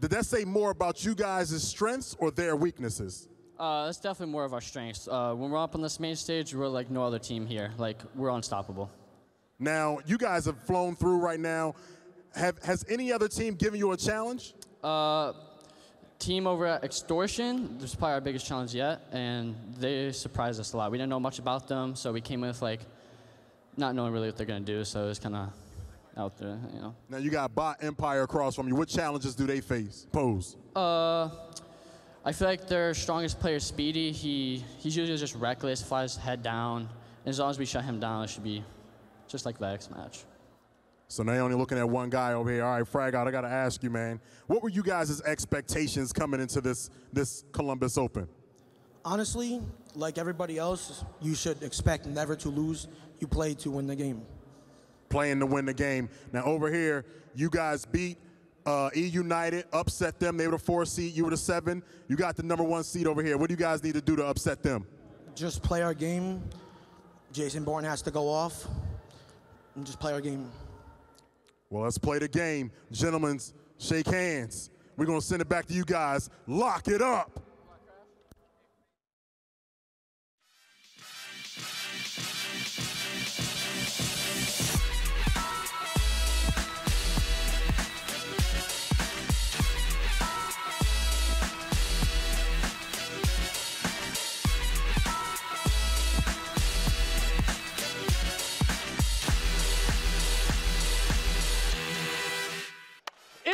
Did that say more about you guys' strengths or their weaknesses? Uh, that's definitely more of our strengths. Uh, when we're up on this main stage, we're like no other team here. Like we're unstoppable. Now, you guys have flown through right now. Have, has any other team given you a challenge? Uh, team over at Extortion, this is probably our biggest challenge yet, and they surprised us a lot. We didn't know much about them, so we came with like not knowing really what they're gonna do. So it was kind of out there, you know. Now you got Bot Empire across from you. What challenges do they face? Pose. Uh, I feel like their strongest player, Speedy, he he's usually just reckless, flies head down. And as long as we shut him down, it should be just like the X match. So now you're only looking at one guy over here. All right, Frag out. I got to ask you, man. What were you guys' expectations coming into this this Columbus Open? Honestly, like everybody else, you should expect never to lose. You play to win the game. Playing to win the game. Now over here, you guys beat uh, E United, upset them. They were the four seed. You were the seven. You got the number one seed over here. What do you guys need to do to upset them? Just play our game. Jason Bourne has to go off. And just play our game. Well, let's play the game. Gentlemen, shake hands. We're going to send it back to you guys. Lock it up.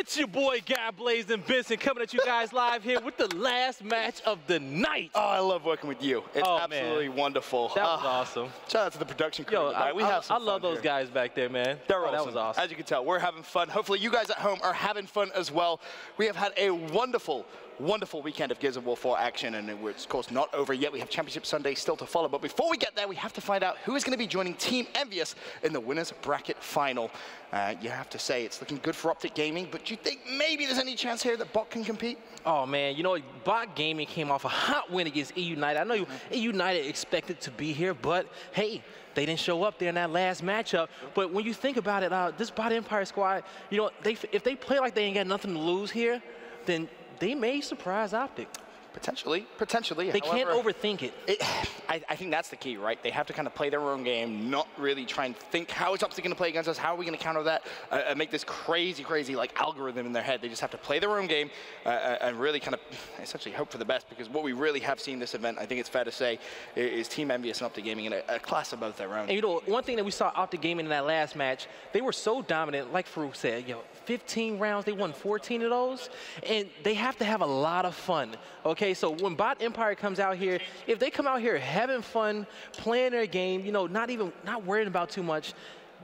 It's your boy Guy Blazing Benson coming at you guys live here with the last match of the night. Oh, I love working with you. It's Oh, absolutely man. wonderful. That was Uh, awesome. Shout out to the production crew. Yo, in the back. I, we I- have I love those here. guys back there, man. They're Oh, awesome. That was awesome. As you can tell, we're having fun. Hopefully, you guys at home are having fun as well. We have had a wonderful, wonderful weekend of Gears of War 4 action, and it's, of course, not over yet. We have Championship Sunday still to follow. But before we get there, we have to find out who is going to be joining Team Envious in the Winners Bracket Final. Uh, you have to say it's looking good for Optic Gaming, but do you think maybe there's any chance here that Bot can compete? Oh man, you know, Bot Gaming came off a hot win against E United. I know E United expected to be here, but hey, they didn't show up there in that last matchup. But when you think about it, uh, this Bot Empire squad, you know, they if they play like they ain't got nothing to lose here, then they may surprise Optic. Potentially, potentially. They can't overthink it. It, I, I think that's the key, right? They have to kind of play their own game, not really try and think how is Optic going to play against us, how are we going to counter that, uh, and make this crazy, crazy like algorithm in their head. They just have to play their own game uh, uh, and really kind of essentially hope for the best. Because what we really have seen this event, I think it's fair to say, is Team Envious and Optic Gaming in a, a class above their own. And you know, one thing that we saw Optic Gaming in that last match, they were so dominant, like Farouk said, you know, 15 rounds, they won 14 of those, and they have to have a lot of fun. Okay, so when Bot Empire comes out here, if they come out here having fun, playing their game, you know, not even not worrying about too much,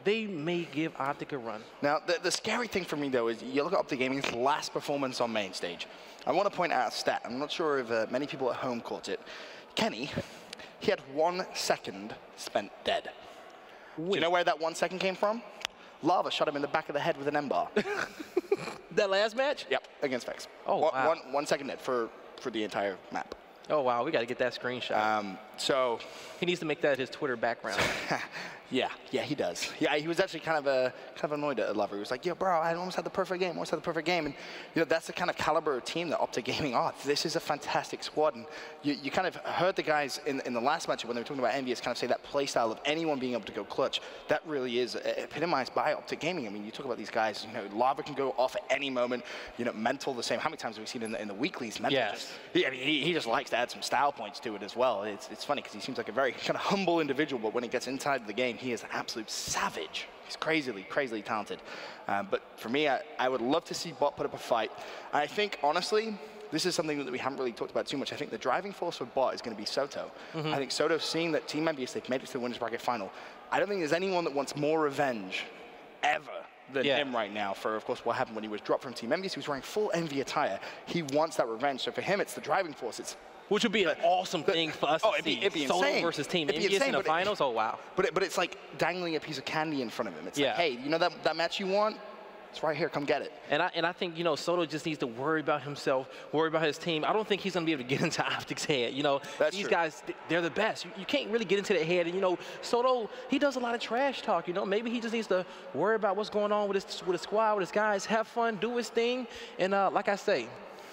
they may give Optic a run. Now, the, the scary thing for me, though, is you look at Optic Gaming's last performance on main stage. I want to point out a stat. I'm not sure if uh, many people at home caught it. Kenny, he had one second spent dead. Do you know where that one second came from? Lava shot him in the back of the head with an Embar. That last match? yep, against Vex. Oh, One- wow. one- one second dead for, for the entire map. Oh wow, we got to get that screenshot. Um, so, he needs to make that his Twitter background. yeah, yeah, he does. Yeah, he was actually kind of uh, kind of annoyed at Lava. He was like, "Yo, bro, I almost had the perfect game. Almost had the perfect game." And you know, that's the kind of caliber of team that Optic Gaming are. This is a fantastic squad, and you, you kind of heard the guys in, in the last match when they were talking about Envious kind of say that play style of anyone being able to go clutch. That really is epitomized by Optic Gaming. I mean, you talk about these guys. You know, Lava can go off at any moment. You know, Mental the same. How many times have we seen in the, in the weeklies? Mental Yes. just he, I mean, he, he just likes to add some style points to it as well. It's, it's funny because he seems like a very kind of humble individual, but when he gets inside the game, he is an absolute savage. He's crazily, crazily talented. Um, but for me, I, I would love to see Bot put up a fight. I think, honestly, this is something that we haven't really talked about too much. I think the driving force for Bot is going to be Soto. I think Soto, seeing that Team Envious, they've made it to the winners bracket final, I don't think there's anyone that wants more revenge ever than Yeah. him right now for, of course, what happened when he was dropped from Team Envious. He was wearing full Envy attire. He wants that revenge. So for him, it's the driving force. It's Which would be an awesome the- thing for us oh, to it'd be- see. it'd be Soto insane. versus Team It'd be Envious in insane, the but it- finals. oh wow. But, it, but it's like dangling a piece of candy in front of him. It's Yeah. like, hey, you know that, that match you want? It's right here. Come get it. And I, and I think, you know, Soto just needs to worry about himself, worry about his team. I don't think he's going to be able to get into Optic's head. You know, That's these true. guys, they're the best. You, you can't really get into their head. And, you know, Soto, he does a lot of trash talk. You know, maybe he just needs to worry about what's going on with his, with his squad, with his guys, have fun, do his thing. And uh, like I say,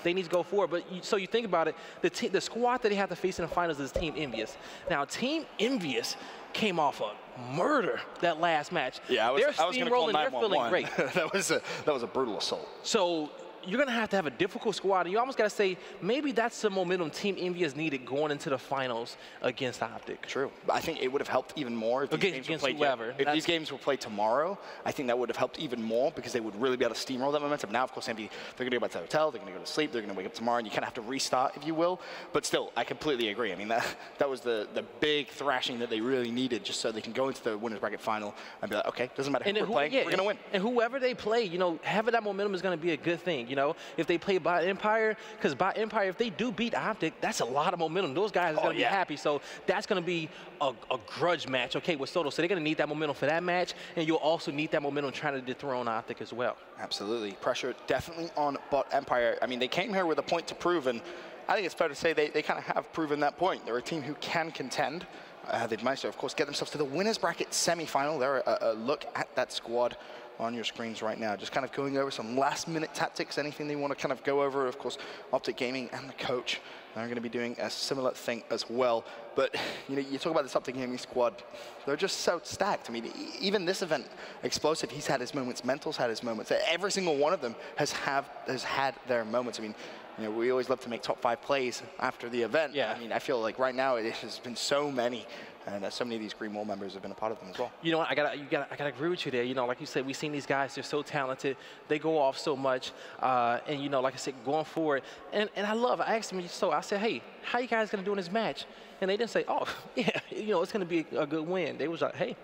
they need to go forward. But you, so you think about it, the, the squad that they have to face in the finals is Team Envious. Now, Team Envious came off a murder that last match. Yeah, I was, they're I was going to call steamrolling, they're feeling great. that was a that was a brutal assault. So you're going to have to have a difficult squad. And you almost got to say, maybe that's the momentum Team Envious needed going into the finals against Optic. True. I think it would have helped even more if these Against- games were played. whoever. If That's- these games were played tomorrow, I think that would have helped even more because they would really be able to steamroll that momentum. Now, of course, they're going to go back to the hotel, they're going to go to sleep, they're going to wake up tomorrow, and you kind of have to restart, if you will. But still, I completely agree. I mean, that that was the the big thrashing that they really needed, just so they can go into the winners bracket final and be like, okay, doesn't matter who then we're who- playing, yeah, we're going to win. And whoever they play, you know, having that momentum is going to be a good thing. You know, if they play Bot Empire, because Bot Empire, if they do beat Optic, that's a lot of momentum. Those guys are Oh, going to yeah. be happy. So that's going to be a, a grudge match, okay, with Soto. So they're going to need that momentum for that match, and you'll also need that momentum trying to dethrone Optic as well. Absolutely. Pressure definitely on Bot Empire. I mean, they came here with a point to prove, and I think it's fair to say they, they kind of have proven that point. They're a team who can contend. Uh, they've managed to, of course, get themselves to the winners bracket semi-final. There, a, a look at that squad on your screens right now. Just kind of going over some last-minute tactics, anything they want to kind of go over. Of course, Optic Gaming and the coach are going to be doing a similar thing as well. But you know, you talk about this Optic Gaming squad; they're just so stacked. I mean, even this event, Explosive, he's had his moments. Mental's had his moments. Every single one of them has have has had their moments. I mean. You know, we always love to make top five plays after the event. Yeah. I mean, I feel like right now it has been so many, and uh, so many of these Green Wall members have been a part of them as well. You know what? I gotta, you gotta, I gotta agree with you there. You know, like you said, we've seen these guys. They're so talented. They go off so much. Uh, and you know, like I said, going forward. And, and I love. I asked them. So I said, hey, how you guys gonna do in this match? And they didn't say, oh, yeah, you know, it's gonna be a, a good win. They was like, hey,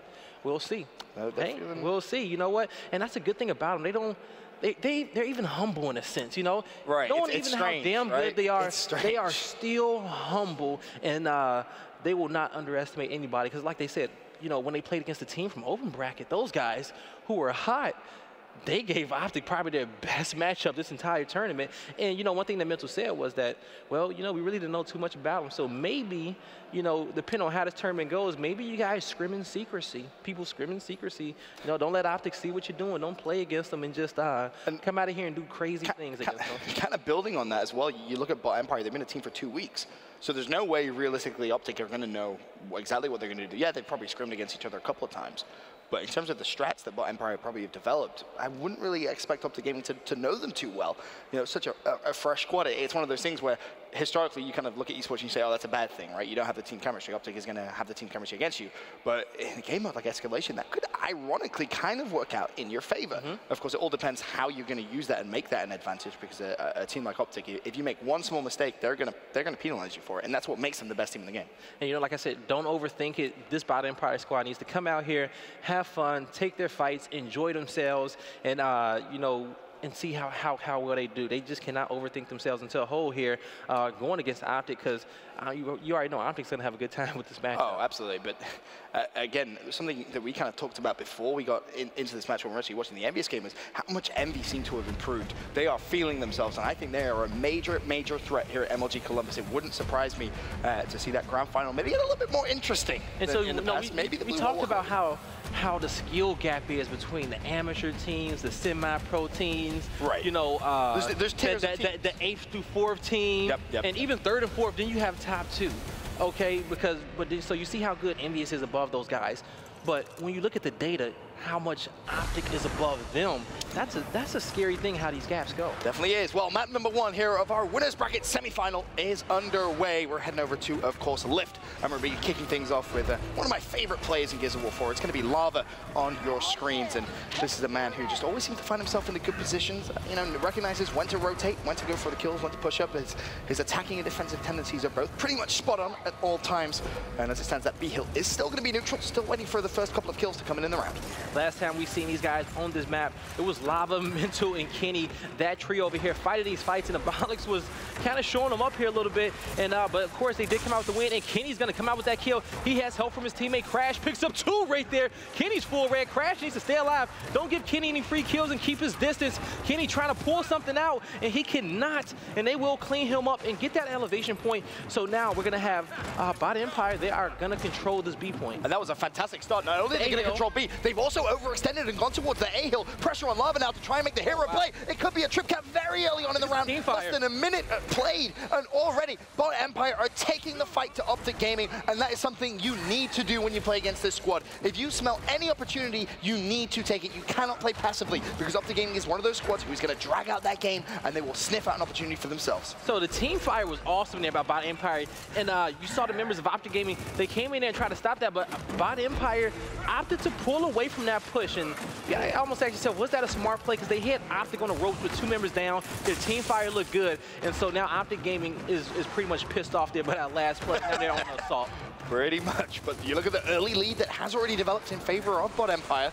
we'll see. They're- they're hey, feeling- we'll see. You know what? And that's a good thing about them. They don't. They, they, they're even humble in a sense, you know? Right. Knowing It's- it's even strange, how damn right? good they are, they are still humble and uh, they will not underestimate anybody. Because like they said you know when they played against the team from open bracket those guys who were hot they gave Optic probably their best matchup this entire tournament. And, you know, one thing that Mental said was that, well, you know, we really didn't know too much about them. So maybe, you know, depending on how this tournament goes, maybe you guys scrim in secrecy. People scrim in secrecy. You know, don't let Optic see what you're doing. Don't play against them and just uh, and come out of here and do crazy things kind of building on that as well, you look at Empire, they've been a team for two weeks. So there's no way realistically Optic are going to know exactly what they're going to do. Yeah, they've probably scrimmed against each other a couple of times. But in terms of the strats that Bot Empire probably have developed, I wouldn't really expect Optic Gaming to, to know them too well. You know, such a, a, a fresh squad. It's one of those things where historically you kind of look at esports and you say, oh, that's a bad thing, right? You don't have the team chemistry. Optic is going to have the team chemistry against you. But in a game of like escalation, that could ironically kind of work out in your favor. Of course, it all depends how you're going to use that and make that an advantage because a, a a team like Optic, if you make one small mistake, they're going to they're going to penalize you for it. And that's what makes them the best team in the game. And you know, like I said, don't overthink it. This Bot Empire squad needs to come out here, have fun, take their fights, enjoy themselves, and uh, you know, and see how, how, how well they do. They just cannot overthink themselves until whole here uh, going against Optic because uh, you, you already know Optic's gonna have a good time with this match. Oh, absolutely. But uh, again, something that we kind of talked about before we got in, into this match when we we're actually watching the Envious game is how much Envy seem to have improved. They are feeling themselves, and I think they are a major, major threat here at MLG Columbus. It wouldn't surprise me uh, to see that grand final maybe get a little bit more interesting And so, in the no, past. we, maybe we talked about how how the skill gap is between the amateur teams, the semi-pro teams. Right. You know, uh, There's- there's tiers the, of the, teams. the, the eighth through fourth team, Yep, yep, and yep. even third and fourth. Then you have top two. Okay, because but then- so you see how good Envious is above those guys. But when you look at the data, how much Optic is above them, that's a that's a scary thing how these gaps go. Definitely is. Well, map number one here of our winners bracket semifinal is underway. We're heading over to, of course, Lift. I'm going to be kicking things off with uh, one of my favorite plays in Gears of War 4. It's going to be Lava on your screens. And this is a man who just always seems to find himself in the good positions. You know, recognizes when to rotate, when to go for the kills, when to push up. His, his attacking and defensive tendencies are both pretty much spot on at all times. And as it stands, that B hill is still going to be neutral, still waiting for the first couple of kills to come in in the round. Last time we seen these guys on this map, it was Lava, Mental, and Kenny. That trio over here fighting these fights, and Abolix was kind of showing them up here a little bit. And uh, But of course, they did come out with the win, and Kenny's going to come out with that kill. He has help from his teammate Crash, picks up two right there. Kenny's full red. Crash needs to stay alive. Don't give Kenny any free kills and keep his distance. Kenny trying to pull something out, and he cannot, and they will clean him up and get that elevation point. So now we're going to have uh, Bot Empire. They are going to control this B point. And that was a fantastic start. Not only are they going to control B, they've also overextended and gone towards the A-hill. Pressure on Lava now to try and make the hero play. It could be a trip cap very early on in the round. Less than a minute uh, played, and already Bot Empire are taking the fight to Optic Gaming, and that is something you need to do when you play against this squad. If you smell any opportunity, you need to take it. You cannot play passively, because Optic Gaming is one of those squads who's going to drag out that game, and they will sniff out an opportunity for themselves. So the team fire was awesome there by Bot Empire, and uh, you saw the members of Optic Gaming. They came in there and tried to stop that, but Bot Empire opted to pull away from that push. And I almost asked yourself, was that a smart play? Because they hit Optic on the ropes with two members down. Their team fire looked good, and so now Optic Gaming is, is pretty much pissed off there by that last play. They're on assault. Pretty much, but you look at the early lead that has already developed in favor of Bot Empire.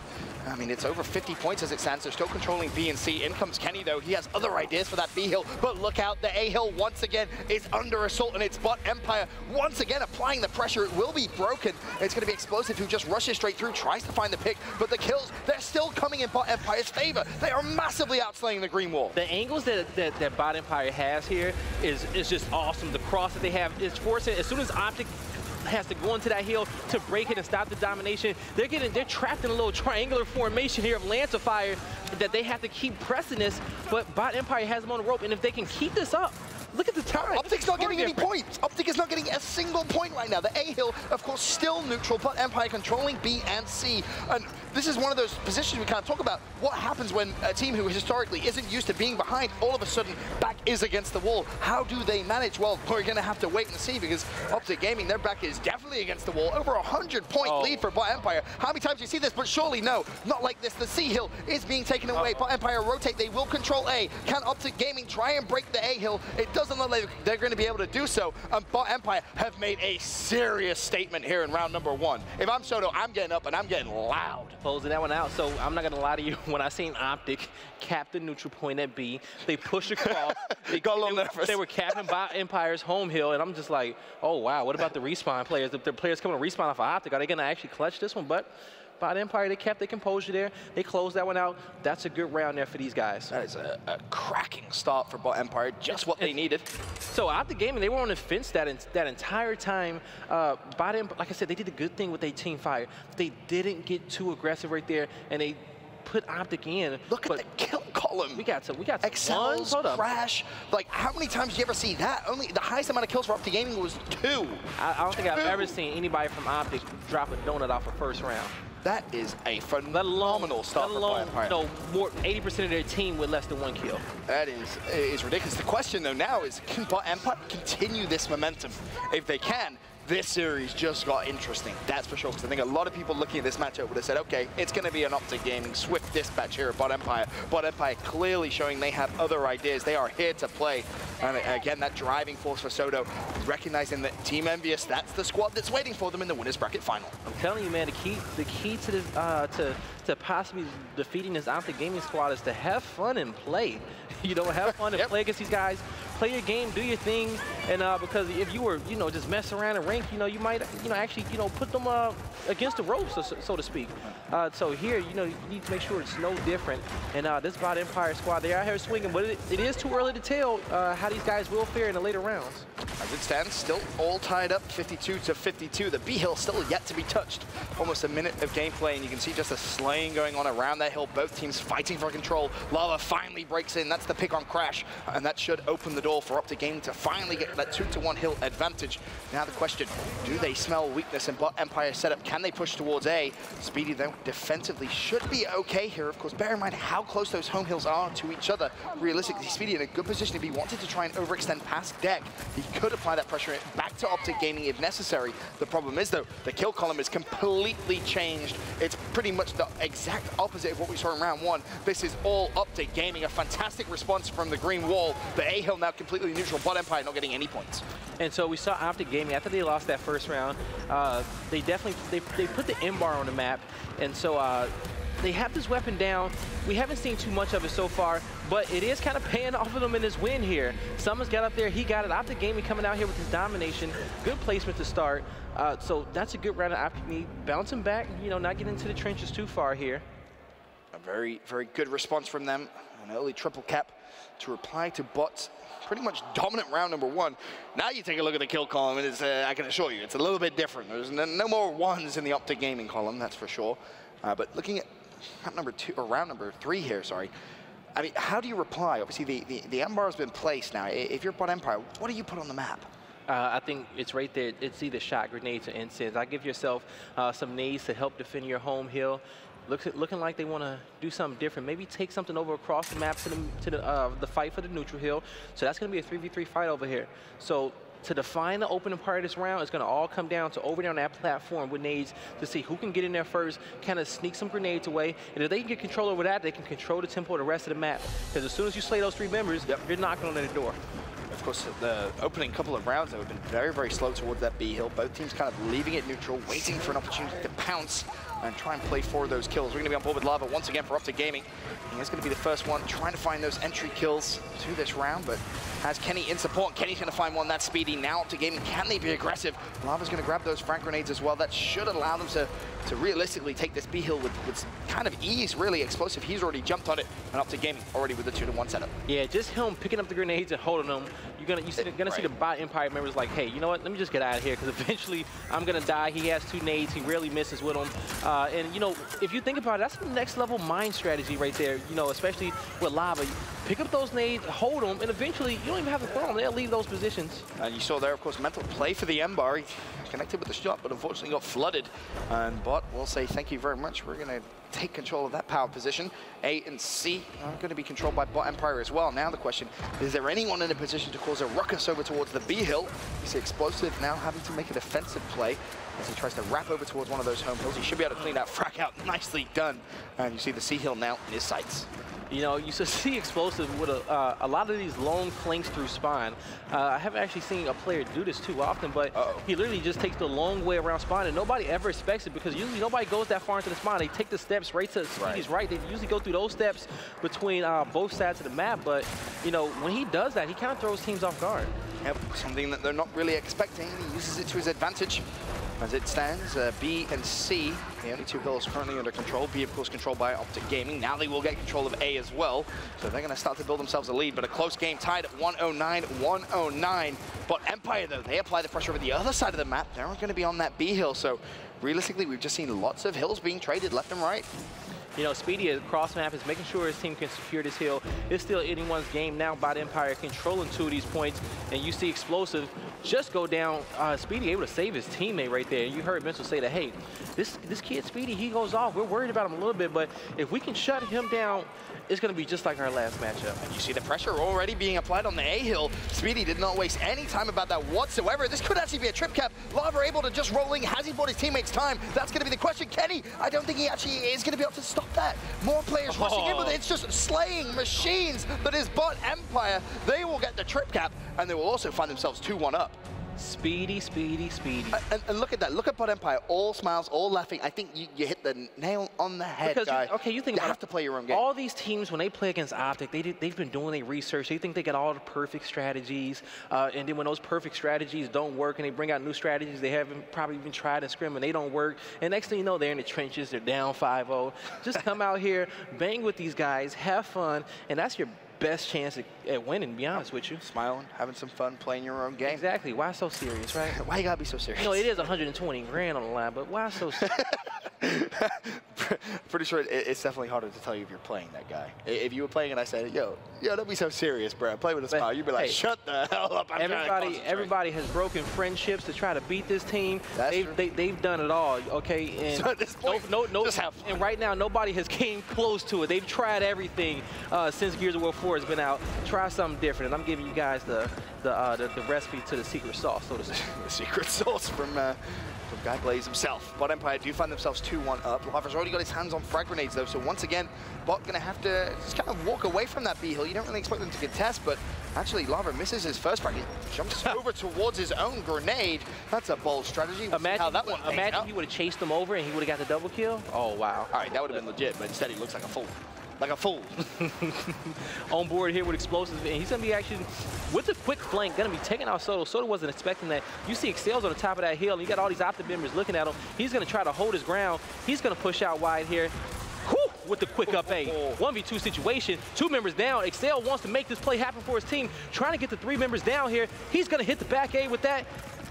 I mean, it's over 50 points as it stands. They're still controlling B and C. In comes Kenny, though. He has other ideas for that B hill, but look out, the A hill once again is under assault, and it's Bot Empire once again applying the pressure. It will be broken. It's going to be Explosive, who just rushes straight through, tries to find the pick, but the kills, they're still coming in Bot Empire's favor. They are massively outslaying the Green Wall. The angles that, that, that Bot Empire has here is, is just awesome. The cross that they have is forcing, as soon as Optic has to go into that hill to break it and stop the domination, they're getting, they're trapped in a little triangular formation here of Lance of Fire that they have to keep pressing this, but Bot Empire has them on the rope, and if they can keep this up, look at the time. Optic's not getting any points. Optic is not getting a single point right now. The A hill, of course, still neutral, but Empire controlling B and C. And this is one of those positions we can't talk about. What happens when a team who historically isn't used to being behind, all of a sudden back is against the wall? How do they manage? Well, we're going to have to wait and see because Optic Gaming, their back is definitely against the wall. Over a 100 point Oh. lead for Bot Empire. How many times do you see this? But surely no, not like this. The C hill is being taken away. Oh. Bot Empire rotate. They will control A. Can Optic Gaming try and break the A hill? It doesn't look like they're going to be able to do so. Um, Bot Empire have made a serious statement here in round number one. If I'm Soto, I'm getting up and I'm getting loud. closing that one out. So I'm not gonna lie to you. When I seen Optic cap the neutral point at B, they pushed across. they Got a little they, nervous. They were capping Bot Empire's home hill, and I'm just like, oh wow, what about the respawn players? If the players coming to respawn off of Optic, are they gonna actually clutch this one? But by the Empire, they kept their composure there. They closed that one out. That's a good round there for these guys. That is a, a cracking start for Bot Empire. Just what they needed. So Optic Gaming, they were on the fence that en- that entire time. Uh, by them, like I said, they did a good thing with their team fire. They didn't get too aggressive right there, and they put Optic in. Look at the kill column. We got some. We got some Excels, up. Crash. Like, how many times do you ever see that? Only the highest amount of kills for Optic Gaming was two. I, I don't think I've ever seen anybody from Optic drop a donut off a first round. That is a phenomenal start let for alone, Empire. you know, 80% of their team with less than one kill. That is is ridiculous. The question though now is can Empire continue this momentum? If they can, this series just got interesting. That's for sure. Because I think a lot of people looking at this matchup would have said, okay, it's going to be an Optic Gaming swift dispatch here at Bot Empire. Bot Empire clearly showing they have other ideas. They are here to play. And again, that driving force for Soto, recognizing that Team Envious, that's the squad that's waiting for them in the winners bracket final. I'm telling you, man, the key, the key to this, uh, to to possibly defeating this Optic Gaming squad is to have fun and play. You know, have fun and Yep. play against these guys. Play your game, do your thing, and uh, because if you were, you know, just mess around and rank, you know, you might, you know, actually, you know, put them uh, against the ropes, so, so to speak. Uh, so here, you know, you need to make sure it's no different. And uh, this Bot Empire squad, they're out here swinging, but it, it is too early to tell uh, how these guys will fare in the later rounds. As it stands, still all tied up, 52 to 52. The B hill still yet to be touched. Almost a minute of gameplay, and you can see just a slaying going on around that hill. Both teams fighting for control. Lava finally breaks in. That's the pick on Crash, and that should open the door for Optic Gaming to finally get that two to one hill advantage. Now the question: Do they smell weakness in Bot Empire setup? Can they push towards A? Speedy though, defensively should be okay here. Of course, bear in mind how close those home hills are to each other. Realistically, Speedy in a good position if he wanted to try and overextend past deck. He could apply that pressure back to Optic Gaming if necessary. The problem is though, the kill column is completely changed. It's pretty much the exact opposite of what we saw in round one. This is all Optic Gaming. A fantastic response from the green wall. The A hill now completely neutral. Bot Empire not getting any points. And so we saw Optic Gaming, after they lost that first round, uh, they definitely, they, they put the Embar on the map. And so uh, they have this weapon down. We haven't seen too much of it so far, but it is kind of paying off of them in this win here. Summers got up there, he got it. Optic Gaming coming out here with his domination, good placement to start. Uh, so that's a good round of Optic bouncing back, you know, not getting into the trenches too far here. A very, very good response from them. An early triple cap to reply to bots pretty much dominant round number one. Now you take a look at the kill column, and it's, uh, I can assure you, it's a little bit different. There's no, more ones in the Optic Gaming column, that's for sure. Uh, but looking at round number two, or round number three here, sorry, I mean, how do you reply? Obviously, the, the, the Embar has been placed now. If you're Bot Empire, what do you put on the map? Uh, I think it's right there. It's either shot grenades or incense. I give yourself uh, some nades to help defend your home hill. Looks looking like they want to do something different. Maybe take something over across the map to the to the uh, the fight for the neutral hill. So that's going to be a 3v3 fight over here. So to define the opening part of this round, it's going to all come down to over there on that platform with nades to see who can get in there first, kind of sneak some grenades away. And if they can get control over that, they can control the tempo of the rest of the map. Because as soon as you slay those three members, yep. you're knocking on their door. Of course, the opening couple of rounds have been very, very slow towards that B hill. Both teams kind of leaving it neutral, waiting for an opportunity to pounce and try and play for those kills. We're going to be on board with Lava once again for Optic Gaming. He's going to be the first one trying to find those entry kills to this round, but has Kenny in support. Kenny's going to find one that's speedy now Optic Gaming. Can they be aggressive? Lava's going to grab those frag grenades as well. That should allow them to, to realistically take this B hill with, with kind of ease, really explosive. He's already jumped on it, and Optic Gaming already with the two to one setup. Yeah, just him picking up the grenades and holding them. You're gonna you see, gonna right. see the bot Empire members like, hey, you know what? Let me just get out of here because eventually I'm gonna die. He has two nades. He rarely misses with them. Uh, and you know, if you think about it, that's the next level mind strategy right there. You know, especially with lava. Pick up those nades, hold them, and eventually you don't even have to throw them. They'll leave those positions. And you saw there, of course, mental play for the Embar. He connected with the shot, but unfortunately got flooded. And Bot will say thank you very much. We're going to take control of that power position. A and C are going to be controlled by Bot Empire as well. Now the question, is there anyone in a position to cause a ruckus over towards the B hill? You see Explosive now having to make a defensive play as he tries to wrap over towards one of those home hills. He should be able to clean that frack out. Nicely done. And you see the C hill now in his sights. You know, you see explosive with a, uh, a lot of these long flanks through spawn. Uh, I haven't actually seen a player do this too often, but uh -oh. he literally just takes the long way around spawn, and nobody ever expects it because usually nobody goes that far into the spawn. They take the steps right to Speedy's right. right. They usually go through those steps between uh, both sides of the map, but, you know, when he does that, he kind of throws teams off guard. Yep, something that they're not really expecting. And he uses it to his advantage. As it stands, uh, B and C, the only two hills currently under control. B, of course, controlled by Optic Gaming. Now they will get control of A as well. So they're going to start to build themselves a lead. But a close game tied at 109-109. Bot Empire, though, they apply the pressure over the other side of the map. They're not going to be on that B hill. So realistically, we've just seen lots of hills being traded left and right. You know, Speedy across map is making sure his team can secure this hill. It's still anyone's game now by the Empire controlling two of these points. And you see Explosive just go down. Uh, Speedy able to save his teammate right there. And you heard Mental say that, hey, this, this kid Speedy, he goes off. We're worried about him a little bit, but if we can shut him down, it's going to be just like our last matchup. And you see the pressure already being applied on the A-Hill. Speedy did not waste any time about that whatsoever. This could actually be a trip cap. Lava able to just rolling. Has he bought his teammates time? That's going to be the question. Kenny, I don't think he actually is going to be able to stop that. More players oh. rushing in with oh. it. It's just slaying machines that is Bot Empire. They will get the trip cap, and they will also find themselves 2-1 up. Speedy, speedy, speedy. And, and, look at that. Look at Bot Empire. All smiles, all laughing. I think you, you hit the nail on the head, because guy. You, okay, you think you about have it. to play your own game. All these teams, when they play against Optic, they did, they've been doing their research. They think they got all the perfect strategies. Uh, and then when those perfect strategies don't work and they bring out new strategies they haven't probably even tried in scrim and they don't work. And next thing you know, they're in the trenches. They're down 5-0. Just come out here, bang with these guys, have fun, and that's your best chance at, at winning, to be honest with you. Smiling, having some fun, playing your own game. Exactly. Why so serious, right? why you gotta be so serious? You know, it is 120 grand on the line, but why so serious? Pretty sure it's definitely harder to tell you if you're playing that guy. If you were playing and I said, yo, yo, don't be so serious, bro. Play with a smile. You'd be like, hey, shut the hell up. I'm everybody, everybody has broken friendships to try to beat this team. That's they've, true. They, they've done it all, okay? And so at this point, no, no, no, just have fun. And right now, nobody has came close to it. They've tried everything uh, since Gears of War 4 has been out. Try something different, and I'm giving you guys the the, uh, the, the recipe to the secret sauce, so to speak. the secret sauce from uh, from Guy Blaze himself. Bot Empire do find themselves 2-1 up. Lava's already got his hands on frag grenades though, so once again, Bot gonna have to just kind of walk away from that B hill. You don't really expect them to contest, but actually Lava misses his first frag. He jumps over towards his own grenade. That's a bold strategy. We'll Imagine, how that one imagine he would have chased them over and he would have got the double kill. Oh, wow. All right, that would have been legit, but instead he looks like a fool. Like a fool. on board here with explosives. And he's going to be actually, with the quick flank, going to be taking out Soto. Soto wasn't expecting that. You see Excel's on the top of that hill, and you got all these Optic members looking at him. He's going to try to hold his ground. He's going to push out wide here. Whew, with the quick up A. 1v2 situation, two members down. Excel wants to make this play happen for his team, trying to get the three members down here. He's going to hit the back A with that.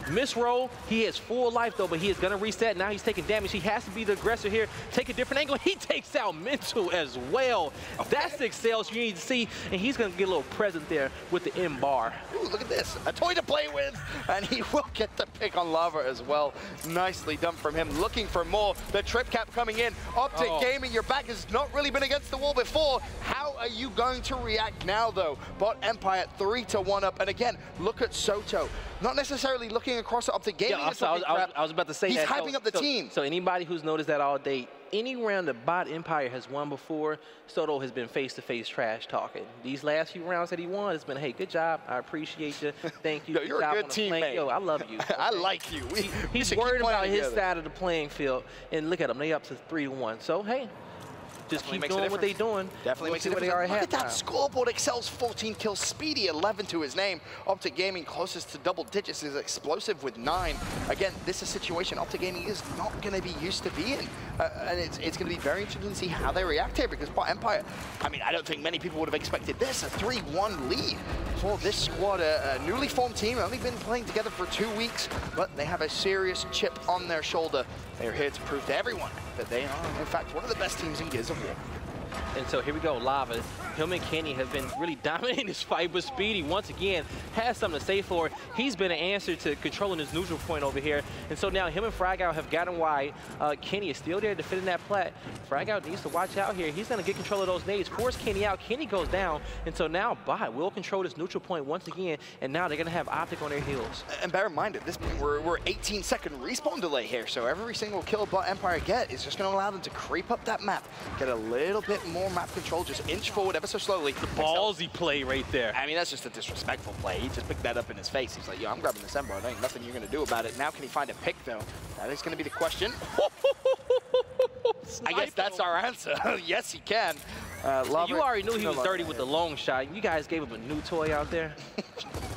Misroll. He has full life though, but he is gonna reset. Now he's taking damage. He has to be the aggressor here. Take a different angle. He takes out Mental as well. That's the excels you need to see, and he's gonna get a little present there with the Embar. Ooh, look at this. A toy to play with, and he will get the pick on Lava as well. Nicely done from him. Looking for more. The trip cap coming in. Optic Oh. Gaming, your back has not really been against the wall before. How are you going to react now, though? Bot Empire, three to one up. And again, look at Soto. Not necessarily looking across Optic Gaming. Yeah, I was, I, was. I was about to say He's that. hyping so, up the so- team. So anybody who's noticed that all day, any round that Bot Empire has won before, Soto has been face-to-face trash talking. These last few rounds that he won, it's been, hey, good job, I appreciate you, thank you. Yo, you're a good the flank. teammate. Yo, I love you. I like you. We, we He's should worried about his side of the playing field, and look at them, they up to three to one. So hey, just Definitely keep makes doing what they're doing. Definitely We'll makes a where they are Look at at that scoreboard. Excel's 14 kills, Speedy 11 to his name. Optic Gaming closest to double digits is explosive with nine. Again, this is a situation Optic Gaming is not going to be used to being. Uh, and it's, it's going to be very interesting to see how they react here because Empire, I mean, I don't think many people would have expected this, a 3-1 lead for this squad. A, a newly formed team, only been playing together for two weeks, but they have a serious chip on their shoulder. They're here to prove to everyone that they are, in fact, one of the best teams in Gears of War. And so here we go, Lava. Him and Kenny have been really dominating this fight, but Speedy, once again, has something to say for it. He's been an answer to controlling his neutral point over here. And so now him and Fragout have gotten wide. Uh, Kenny is still there defending that plat. Fragout needs to watch out here. He's going to get control of those nades, force Kenny out. Kenny goes down. And so now Bot will control this neutral point once again. And now they're going to have Optic on their heels. And bear in mind, at this point, we're, we're 18 second respawn delay here, so every single kill Bot Empire get is just going to allow them to creep up that map, get a little bit more map control, just inch forward ever so slowly. The ballsy play right there. I mean, that's just a disrespectful play. He just picked that up in his face. He's like, yo, I'm grabbing this Embar. There ain't nothing you're going to do about it. Now can he find a pick, though? That is going to be the question. I guess that's our answer. yes, he can. Uh, You already knew he was dirty with the long shot. You guys gave him a new toy out there.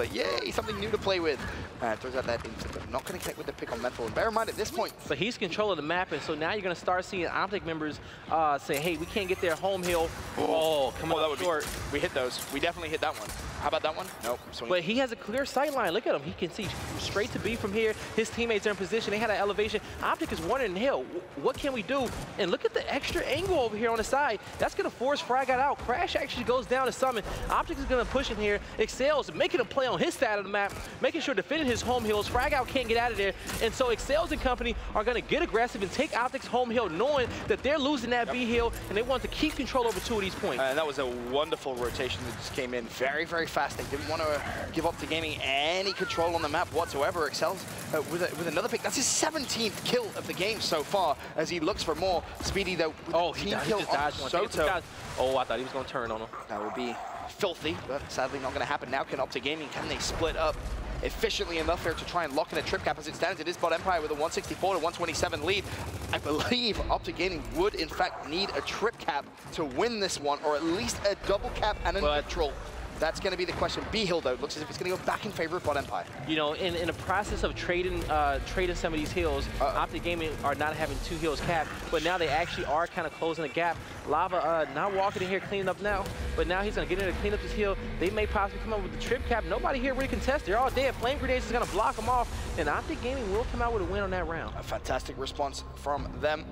Like, yay, something new to play with. Uh, throws out that instant, but not going to connect with the pick on Mental. And bear in mind, at this point, But he's controlling the map, and so now you're going to start seeing Optic members uh, say, hey, we can't get their home hill. Oh, come oh, on, that would short. be, we hit those. We definitely hit that one. How about that one? Nope. swing. But he has a clear sight line. Look at him. He can see straight to B from here. His teammates are in position. They had an elevation. Optic is wondering, hell, wh- what can we do? And look at the extra angle over here on the side. That's going to force Frag out. Crash actually goes down to summon. Optic is going to push in here. Excels, making a play on his side of the map, making sure defending his home hills. Fragout can't get out of there. And so Excels and company are going to get aggressive and take Optic's home hill, knowing that they're losing that B hill, and they want to keep control over two of these points. And that was a wonderful rotation that just came in very, very fast. They didn't want to give up to gaming any control on the map whatsoever. Excels uh, with, a, with another pick. That's his 17th kill of the game so far as he looks for more. Speedy, though, with Oh, a he, team dodged- he kill just on one. Soto. Oh, I thought he was going to turn on him. That would be filthy, but sadly not going to happen now. Can Optic Gaming, can they split up efficiently enough here to try and lock in a trip cap as it stands? It is Bot Empire with a 164 to 127 lead. I believe Optic Gaming would, in fact, need a trip cap to win this one, or at least a double cap and a I- neutral. That's going to be the question. B-Hill, though, looks as if it's going to go back in favor of Bot Empire. You know, in, in the process of trading uh, trading some of these hills, Uh-oh. Optic Gaming are not having two hills capped, but now they actually are kind of closing the gap. Lava uh, not walking in here cleaning up now, but now he's going to get in to clean up this hill. They may possibly come up with the trip cap. Nobody here really contest. They're all dead. Flame Grenades is going to block them off, and Optic Gaming will come out with a win on that round. A fantastic response from them.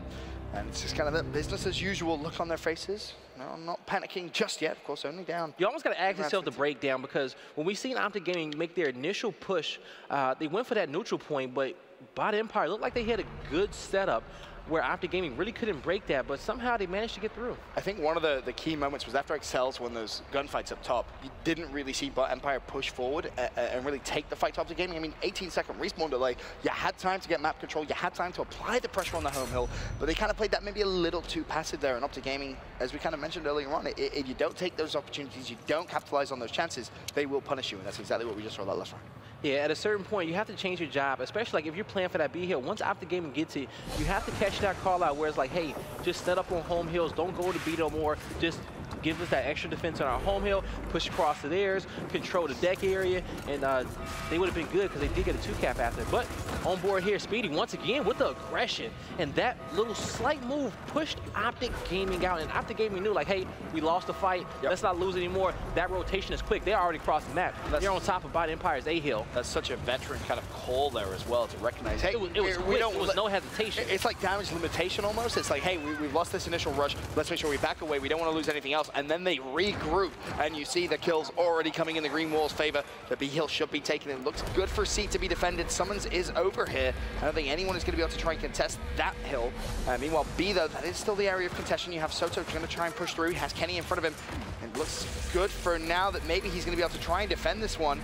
And it's just kind of the business as usual look on their faces. No, I'm not panicking just yet. Of course, only down. You almost got to ask yourself the to the breakdown because when we seen Optic Gaming make their initial push, uh, they went for that neutral point, but Bot Empire looked like they had a good setup. Where Optic Gaming really couldn't break that, but somehow they managed to get through. I think one of the, the key moments was after Excels won those gunfights up top, you didn't really see Empire push forward uh, and really take the fight to Optic Gaming. I mean, 18 second respawn delay, you had time to get map control, you had time to apply the pressure on the home hill, but they kind of played that maybe a little too passive there. And Optic Gaming, as we kind of mentioned earlier on, if you don't take those opportunities, you don't capitalize on those chances, they will punish you. And that's exactly what we just saw that last round. Yeah, at a certain point, you have to change your job, especially like if you're playing for that B hill. Once Optic Gaming gets it, you have to catch that call out where it's like, hey, just set up on home hills, don't go to B no more, just give us that extra defense on our home hill, push across to theirs, control the deck area, and uh, they would have been good because they did get a two cap after. But on board here, Speedy once again with the aggression, and that little slight move pushed Optic Gaming out, and Optic Gaming knew like, hey, we lost the fight, yep. let's not lose anymore. That rotation is quick. They already crossed the map. That's They're on top of Bot Empire's A hill. That's such a veteran kind of call there as well to recognize. Hey, it was, it was quick. There was no hesitation. It's like damage limitation almost. It's like, hey, we, we've lost this initial rush. Let's make sure we back away. We don't want to lose anything else. And then they regroup, and you see the kills already coming in the Green Wall's favor. The B hill should be taken. It looks good for C to be defended. Summons is over here. I don't think anyone is going to be able to try and contest that hill. Uh, meanwhile, B, though, that is still the area of contention. You have Soto going to try and push through. He has Kenny in front of him. And looks good for now that maybe he's going to be able to try and defend this one.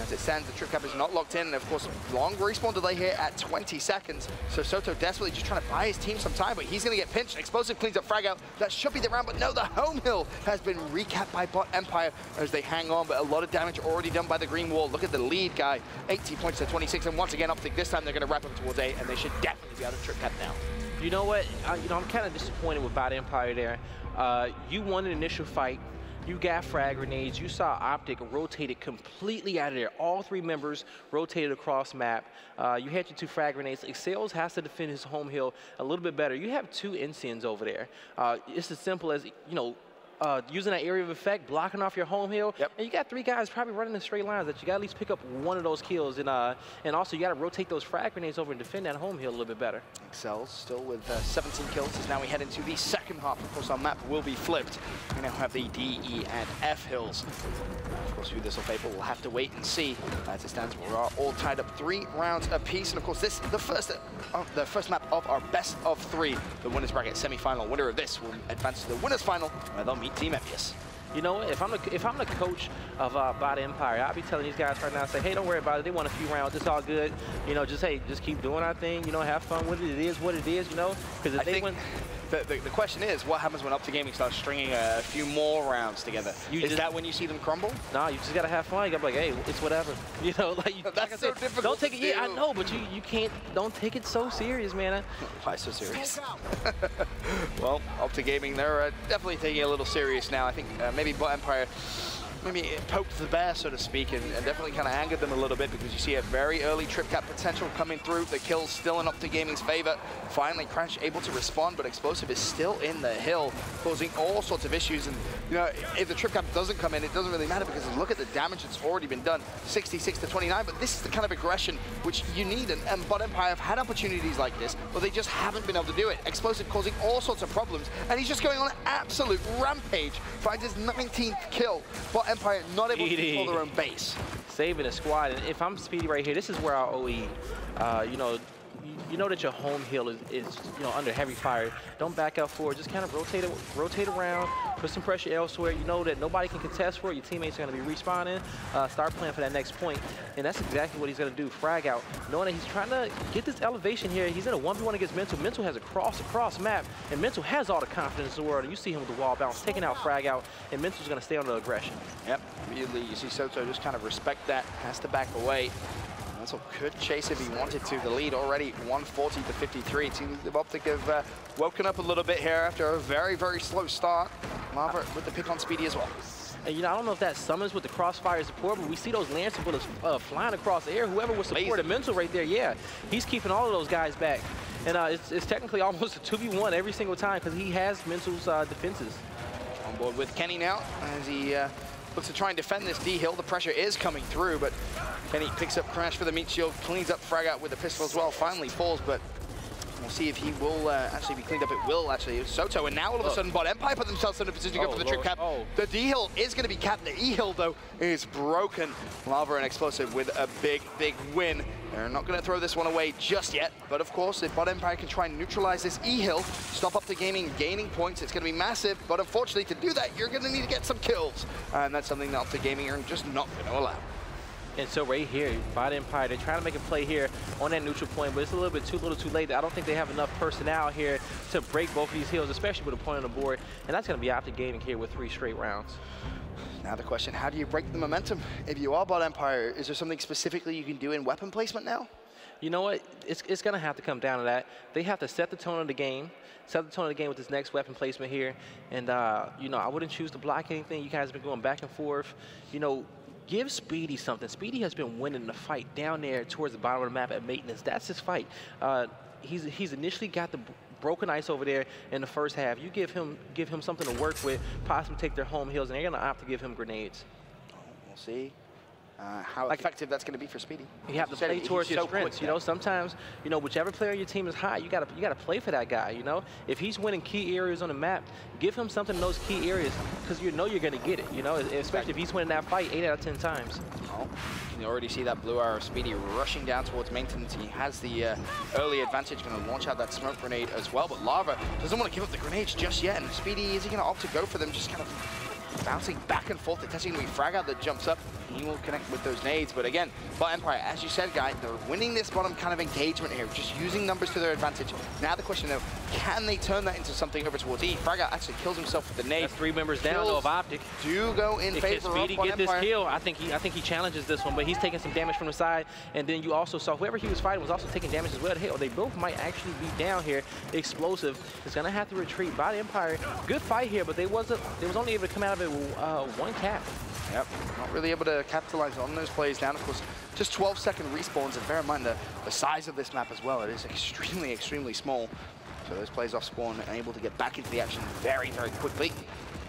As it stands, the trip cap is not locked in, and of course, long respawn delay here at 20 seconds. So Soto desperately just trying to buy his team some time, but he's going to get pinched. Explosive cleans up frag out. That should be the round, but no, the home hill has been recapped by Bot Empire as they hang on, but a lot of damage already done by the green wall. Look at the lead guy, 80 points to 26, and once again, Optic this time they're going to wrap up towards A, and they should definitely be out of trip cap now. You know what? Uh, you know, I'm kind of disappointed with Bot Empire there. Uh, you won an initial fight you got frag grenades. You saw Optic rotated completely out of there. All three members rotated across map. Uh, you had your two frag grenades. Excels has to defend his home hill a little bit better. You have two Ensigns over there. Uh, it's as simple as, you know, uh, using that area of effect, blocking off your home hill. Yep. And you got three guys probably running in straight lines that you got to at least pick up one of those kills. And uh, and also you got to rotate those frag grenades over and defend that home hill a little bit better. Excels still with uh, 17 kills as now we head into the second half. Of course, our map will be flipped. We now have the D, E, and F hills. Of course, who this will favor, we'll have to wait and see. As it stands, we are all tied up three rounds apiece. And of course, this the first uh, the first map of our best of three, the winners bracket semi-final. Winner of this will advance to the winners final, where they'll meet Team Envious. You know what? If I'm the, if I'm the coach of uh, Bot Empire, I'll be telling these guys right now, say, hey, don't worry about it. They won a few rounds. It's all good. You know, just hey, just keep doing our thing. You know, have fun with it. It is what it is. You know, because if I they win. The, the, the, question is, what happens when Optic Gaming starts stringing a, few more rounds together? You is just, that when you see them crumble? No, nah, you just gotta have fun. You gotta be like, hey, it's whatever. You know, like you, that's like so said, difficult. Don't take it. Yeah, I know, but you you can't. Don't take it so serious, man. Why so serious? well, Optic Gaming, they're uh, definitely taking it a little serious now. I think uh, maybe Empire maybe it poked the bear, so to speak, and, and definitely kind of angered them a little bit because you see a very early trip cap potential coming through. The kill's still in Optic Gaming's favor. Finally, Crash able to respond, but Explosive is still in the hill, causing all sorts of issues. And, you know, if the trip cap doesn't come in, it doesn't really matter because look at the damage that's already been done, 66 to 29. But this is the kind of aggression which you need, and, and Bot Empire have had opportunities like this, but they just haven't been able to do it. Explosive causing all sorts of problems, and he's just going on an absolute rampage. Finds his 19th kill. Bot Empire not able Speedy. to control their own base. Saving a squad, and if I'm Speedy right here, this is where our OE, uh, you know, you know that your home hill is, is, you know under heavy fire. Don't back out forward. Just kind of rotate rotate around, put some pressure elsewhere. You know that nobody can contest for it. Your teammates are going to be respawning. Uh, start playing for that next point, and that's exactly what he's going to do. Frag out, knowing that he's trying to get this elevation here. He's in a 1v1 against Mental. Mental has a cross across map, and Mental has all the confidence in the world. And you see him with the wall bounce, taking out Frag out, and Mental's going to stay on the aggression. Yep, immediately you see Soto just kind of respect that, has to back away. Mental could chase if he wanted to. The lead already 140 to 53. Team Optic have uh, woken up a little bit here after a very, very slow start. Lava with the pick on Speedy as well. And you know, I don't know if that summons with the crossfire support, but we see those Lancer bullets uh, flying across the air. Whoever was supporting Mental right there, yeah, he's keeping all of those guys back. And uh, it's, it's, technically almost a 2v1 every single time because he has Mental's uh, defenses. On board with Kenny now as he uh, looks to try and defend this D-Hill. The pressure is coming through, but Kenny picks up Crash for the meat shield, cleans up Frag out with the pistol as well, finally falls, but We'll see if he will uh, actually be cleaned up. It will actually. Soto, and now all of a sudden, Bot Empire put themselves in a position to go oh, for the trip cap. Oh. The D-Hill is going to be capped. The E-Hill, though, is broken. Lava and Explosive with a big, big win They're not going to throw this one away just yet, but of course, if Bot Empire can try and neutralize this E-Hill, stop up the gaming, gaining points, it's going to be massive, but unfortunately, to do that, you're going to need to get some kills, and that's something that Optic Gaming are just not going to allow. And so right here, Bot Empire, they're trying to make a play here on that neutral point, but it's a little bit too little too late. I don't think they have enough personnel here to break both of these hills, especially with a point on the board. And that's going to be Optic Gaming here with three straight rounds. Now the question, how do you break the momentum? If you are Bot Empire, is there something specifically you can do in weapon placement now? You know what? It's, it's going to have to come down to that. They have to set the tone of the game, set the tone of the game with this next weapon placement here. And, uh, you know, I wouldn't choose to block anything. You guys have been going back and forth. You know, give Speedy something. Speedy has been winning the fight down there towards the bottom of the map at maintenance. That's his fight. Uh, he's, he's initially got the broken ice over there in the first half. You give him give him something to work with, possibly take their home hills, and they're going to opt to give him grenades. We'll see uh, how Like- effective that's going to be for Speedy. You have to Said play towards your so strengths. You know, sometimes, you know, whichever player your team is high, you gotta you gotta play for that guy. You know, if he's winning key areas on the map, give him something in those key areas because you know you're gonna get it. You know, especially if he's winning that fight eight out of ten times. Oh, you can already see that blue arrow Speedy rushing down towards maintenance. He has the uh, early advantage, going to launch out that smoke grenade as well. But Lava doesn't want to give up the grenades just yet. And Speedy, is he going to opt to go for them? Just kind of bouncing back and forth. It's actually going to Frag out that jumps up. He will connect with those nades. But again, Bot Empire, as you said, guy, they're winning this bottom kind of engagement here, just using numbers to their advantage. Now the question, though, can they turn that into something over towards E? Frag out actually kills himself with the nade. That's three members down though of Optic. Do go in If favor Speedy of Bot get this kill, I think he I think he challenges this one, but he's taking some damage from the side. And then you also saw whoever he was fighting was also taking damage as well. Hell, oh, they both might actually be down here. Explosive is gonna have to retreat. Bot Empire, good fight here, but they wasn't they was only able to come out it uh, one cap. Yep, not really able to capitalize on those plays down. Of course, just 12 second respawns, and bear in mind the, the size of this map as well. It is extremely, extremely small. So those plays off spawn able to get back into the action very, very quickly.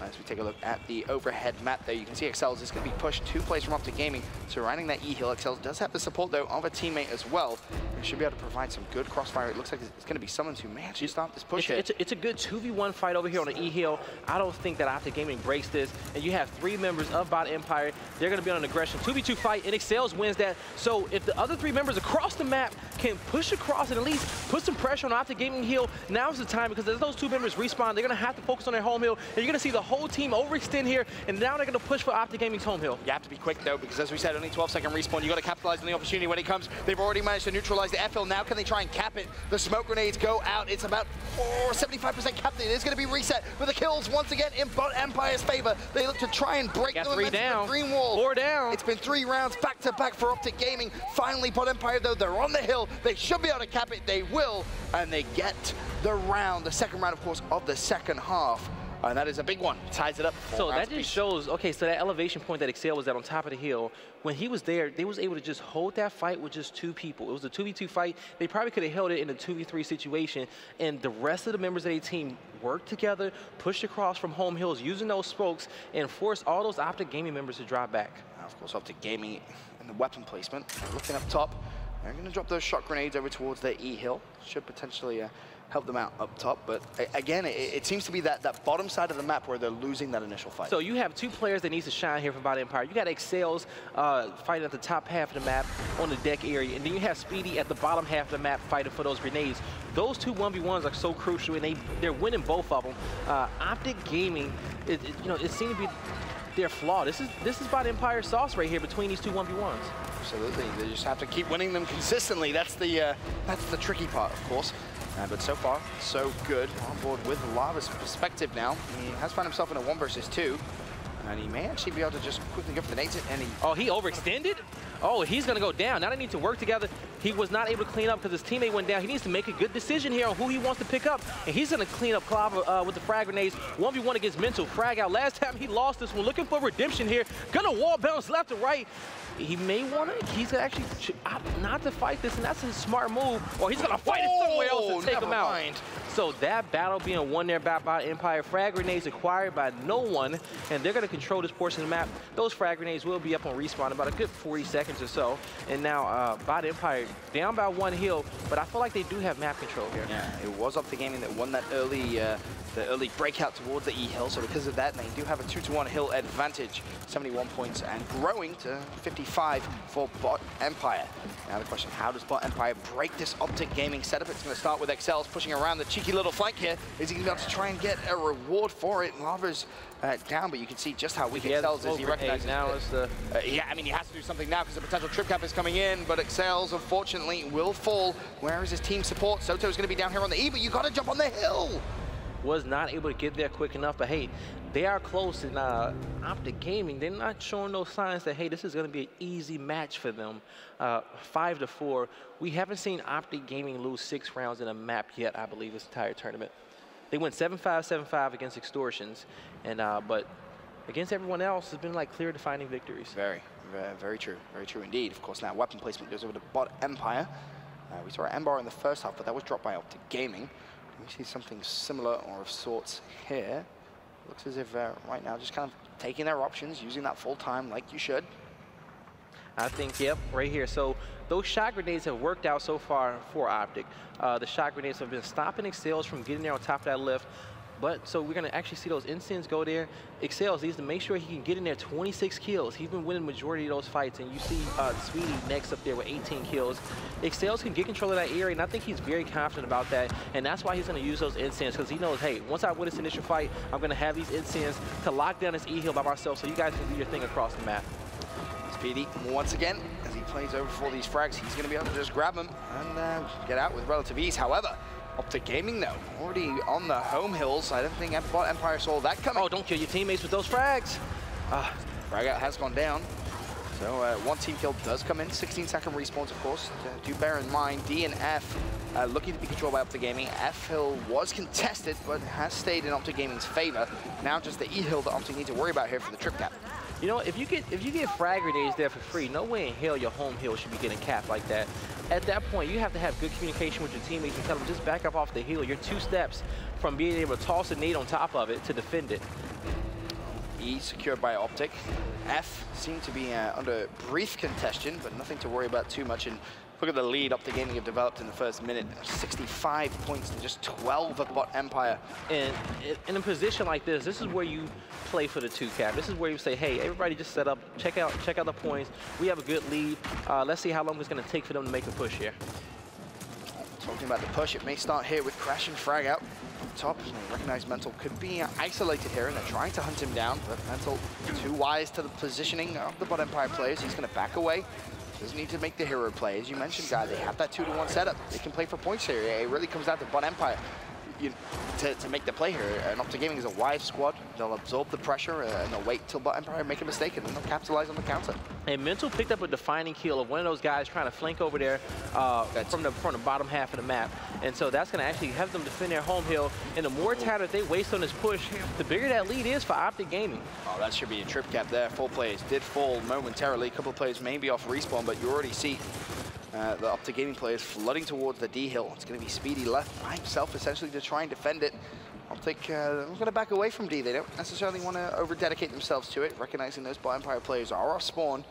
As we take a look at the overhead map there, you can see Excels is going to be pushed two plays from Optic Gaming, surrounding that E-Hill. Excels does have the support, though, of a teammate as well. He should be able to provide some good crossfire. It looks like it's going to be someone who may actually start this push It's, it's, a, it's a good 2v1 fight over here on the E-Hill. I don't think that Optic Gaming breaks this. And you have three members of Bot Empire. They're going to be on an aggression 2v2 fight, and Excels wins that. So if the other three members across the map can push across and at least put some pressure on Optic Gaming Hill, now's the time because as those two members respawn, they're going to have to focus on their home hill. And you're going to see the whole team overextend here, and now they're going to push for Optic Gaming's home hill. You have to be quick though, because as we said, only 12 second respawn. You got to capitalize on the opportunity when it comes. They've already managed to neutralize the F-Hill. Now can they try and cap it? The smoke grenades go out. It's about oh, 75% capped. It is going to be reset with the kills once again in Bot Empire's favor. They look to try and break the three momentum down. the green wall. Four down. It's been three rounds back to back for Optic Gaming. Finally, Bot Empire though, they're on the hill. They should be able to cap it. They will, and they get the round, the second round, of course, of the second half. And that is a big one. Ties it up. So that just shows, okay, so that elevation point that Excel was at on top of the hill, when he was there, they was able to just hold that fight with just two people. It was a 2v2 fight. They probably could have held it in a 2v3 situation, and the rest of the members of their team worked together, pushed across from home hills using those spokes, and forced all those Optic Gaming members to drop back. Now, of course, Optic Gaming and the weapon placement. Looking up top. They're going to drop those shot grenades over towards their E-Hill. Should potentially uh, help them out up top. But again, it, it seems to be that, that bottom side of the map where they're losing that initial fight. So you have two players that needs to shine here for Bot Empire. You got Excels uh, fighting at the top half of the map on the deck area, and then you have Speedy at the bottom half of the map fighting for those grenades. Those two 1v1s are so crucial, and they, they're winning both of them. Uh, Optic Gaming, it, it- you know, it seems to be their flaw. This is this is Bot Empire sauce right here between these two 1v1s. Absolutely. They just have to keep winning them consistently. That's the uh, that's the tricky part, of course. Uh, but so far, so good. On board with Lava's perspective now. He has found himself in a one versus two. And he may actually be able to just quickly go for the nades and he Oh, he overextended? Oh, he's going to go down. Now they need to work together. He was not able to clean up because his teammate went down. He needs to make a good decision here on who he wants to pick up. And he's going to clean up Clava uh, with the frag grenades. 1v1 against Mental. Frag out. Last time he lost this one. Looking for redemption here. Gonna wall bounce left to right. He may want to, he's actually opt not to fight this, and that's a smart move. Or he's gonna fight it somewhere else Oh, and take never him out. mind. So that battle being won there by, by Empire, frag grenades acquired by no one, and they're gonna control this portion of the map. Those frag grenades will be up on respawn in about a good 40 seconds or so. And now uh, Bot Empire down by one hill, but I feel like they do have map control here. Yeah, it was Optic Gaming that won that early uh, the early breakout towards the E hill. So because of that, they do have a two to one hill advantage, 71 points and growing to 55 for Bot Empire. Now the question, how does Bot Empire break this Optic Gaming setup? It's going to start with Excels pushing around the cheeky little flank here. Is he going to be able to try and get a reward for it? Lava's uh, down, but you can see just how weak Excels is. He recognizes now it. is the Uh, yeah, I mean, he has to do something now because the potential trip cap is coming in, but Excels, unfortunately, will fall. Where is his team support? Soto's going to be down here on the E, but you got to jump on the hill. Was not able to get there quick enough. But hey, they are close. And uh, Optic Gaming, they're not showing those signs that hey, this is going to be an easy match for them. Uh, five to four. We haven't seen Optic Gaming lose six rounds in a map yet. I believe this entire tournament. They went 7-5, 7-5 against Extortions, and uh, but against everyone else, it's been like clear defining victories. Very, very, very true. Very true indeed. Of course, now weapon placement goes over to Bot Empire. Uh, we saw Embar in the first half, but that was dropped by Optic Gaming. We see something similar or of sorts here. Looks as if uh, right now just kind of taking their options, using that full time like you should. I think, yep, right here. So those shot grenades have worked out so far for Optic. Uh, the shot grenades have been stopping Excels from getting there on top of that lift. But so we're gonna actually see those instants go there. Excels needs to make sure he can get in there 26 kills. He's been winning majority of those fights, and you see uh, Speedy next up there with 18 kills. Excels can get control of that area, and I think he's very confident about that. And that's why he's gonna use those instants because he knows, hey, once I win this initial fight, I'm gonna have these instants to lock down this E hill by myself, so you guys can do your thing across the map. Speedy, once again, as he plays over for these frags, he's going to be able to just grab them and uh, get out with relative ease. However, Optic Gaming, though, already on the home hills. I don't think Empire Empire saw that coming. Oh, don't kill your teammates with those frags. Ah, frag out has gone down. So uh, one team kill does come in. 16 second respawns, of course. Uh, do bear in mind, D and F uh, looking to be controlled by Optic Gaming. F hill was contested, but has stayed in Optic Gaming's favor. Now just the E hill that Optic need to worry about here for the trip cap. You know, if you get if you get frag grenades there for free, no way in hell your home hill should be getting capped like that. At that point, you have to have good communication with your teammates and tell them just back up off the hill. You're two steps from being able to toss a nade on top of it to defend it. E secured by Optic. F seemed to be uh, under brief contention, but nothing to worry about too much. And look at the lead up Optic Gaming have developed in the first minute. 65 points to just 12 of Bot Empire. And in a position like this, this is where you play for the two cap. This is where you say, hey, everybody just set up, check out, check out the points. We have a good lead. Uh, let's see how long it's going to take for them to make a push here. Talking about the push, it may start here with Crash and Frag out top. Recognize Mental could be isolated here, and they're trying to hunt him down, but Mental too wise to the positioning of the Bot Empire players. He's going to back away. Doesn't need to make the hero play. As you mentioned, guys, they have that two to one setup. They can play for points here. It really comes down to Bot Empire. You, to, to make the play here, and Optic Gaming is a wide squad. They'll absorb the pressure uh, and they'll wait till Bot Empire make a mistake and then they'll capitalize on the counter. And Mental picked up a defining kill of one of those guys trying to flank over there uh, from the from the bottom half of the map. And so that's going to actually have them defend their home hill. And the more time that they waste on this push, the bigger that lead is for Optic Gaming. Oh, that should be a trip cap there. Four players did fall momentarily. A couple of players maybe off respawn, but you already see uh, the Optic Gaming players flooding towards the D hill. It's going to be Speedy left by himself essentially to try and defend it. Optic uh, going to back away from D. They don't necessarily want to over-dedicate themselves to it, recognizing those Bot Empire players are off spawn.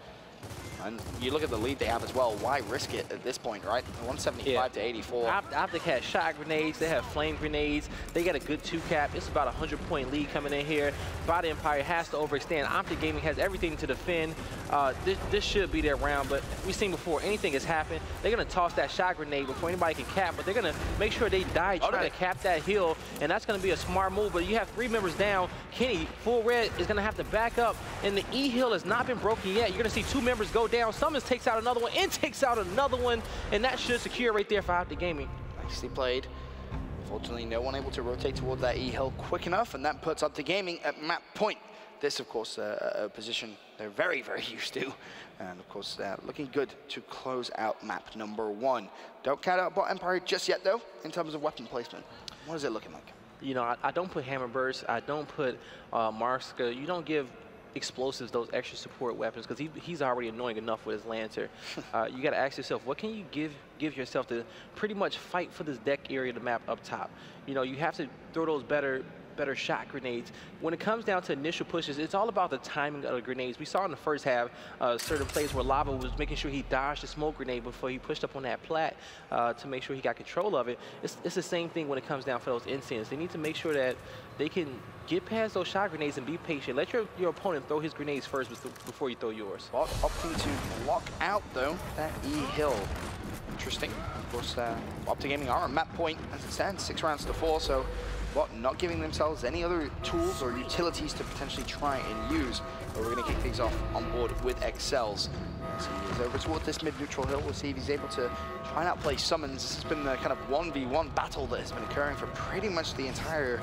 And you look at the lead they have as well. Why risk it at this point, right? 175 Yeah. to 84. Op- Optic has shot grenades, they have flame grenades, they got a good two cap. It's about a 100 point lead coming in here. Bot Empire has to overextend. Optic Gaming has everything to defend. Uh, this, this should be their round, but we've seen before anything has happened. They're gonna toss that shot grenade before anybody can cap, but they're gonna make sure they die Oh, trying they- to cap that hill, and that's gonna be a smart move. But you have three members down. Kenny, full red, is gonna have to back up, and the E hill has not been broken yet. You're gonna see two members go down. Summons takes out another one, and takes out another one, and that should secure right there for Optic Gaming. Nicely played. Unfortunately, no one able to rotate towards that E-hill quick enough, and that puts Optic Gaming at map point. This, of course, uh, a position they're very, very used to. And, of course, uh, looking good to close out map number one. Don't count out Bot Empire just yet, though, in terms of weapon placement. What is it looking like? you know, I, I don't put hammer burst. I don't put uh, Markza. You don't give explosives those extra support weapons because he, he's already annoying enough with his Lancer. uh, you got to ask yourself, what can you give give yourself to pretty much fight for this deck area of the map up top? You know, you have to throw those better better shot grenades. When it comes down to initial pushes, it's all about the timing of the grenades. We saw in the first half uh, certain plays where Lava was making sure he dodged the smoke grenade before he pushed up on that plat uh, to make sure he got control of it. It's, it's the same thing when it comes down for those incidents. They need to make sure that they can get past those shot grenades and be patient. Let your, your opponent throw his grenades first before you throw yours. Bot opting to block out, though, that E-Hill. Interesting. Of course, uh, Optic Gaming are on map point, as it stands, six rounds to four, so what, not giving themselves any other tools or utilities to potentially try and use. But we're going to kick things off on board with Excels. So he's over towards this mid-neutral hill. We'll see if he's able to try and outplay Summons. This has been the kind of 1v1 battle that has been occurring for pretty much the entire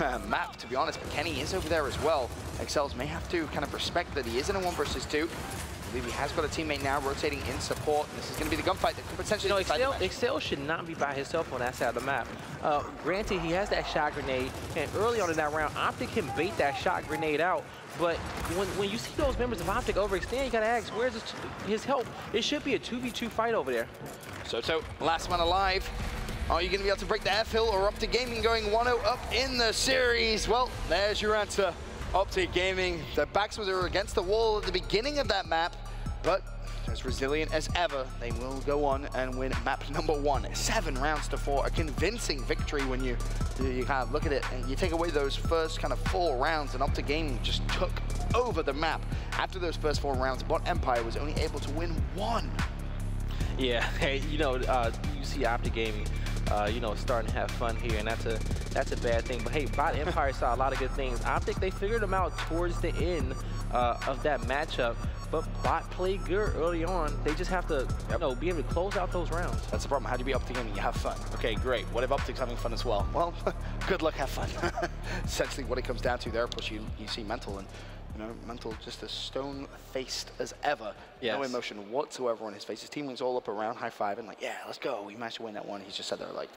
uh, map, to be honest. But Kenny is over there as well. Excels may have to kind of respect that he is in a 1 versus 2. Levy has got a teammate now rotating in support. This is going to be the gunfight that could potentially you know, Excel, Excel should not be by himself on that side of the map. Uh, granted, he has that shot grenade, and early on in that round, Optic can bait that shot grenade out, but when, when you see those members of Optic overextend, you got to ask, where's his, his help? It should be a 2v2 fight over there. So, so last man alive. Are you going to be able to break the F-Hill or Optic Gaming going 1-0 up in the series? Well, there's your answer. Optic Gaming, their backs were against the wall at the beginning of that map. But as resilient as ever, they will go on and win map number one. Seven rounds to four, a convincing victory when you, you kind of look at it and you take away those first kind of four rounds and Optic Gaming just took over the map. After those first four rounds, Bot Empire was only able to win one. Yeah, hey, you know, uh, you see Optic Gaming, uh, you know, starting to have fun here, and that's a that's a bad thing. But hey, Bot Empire saw a lot of good things. Optic, they figured them out towards the end uh, of that matchup but bot played good early on. They just have to, yep. you know, be able to close out those rounds. That's the problem. How do you be Optic and you have fun? Okay, great. What if up Optic's having fun as well? Well, good luck, have fun. Essentially what it comes down to there, course, you, you see Mental and you know, Mental just as stone-faced as ever. Yes. No emotion whatsoever on his face. His team teammates all up around, high-fiving, like, yeah, let's go. We managed to win that one. He's just sat there like,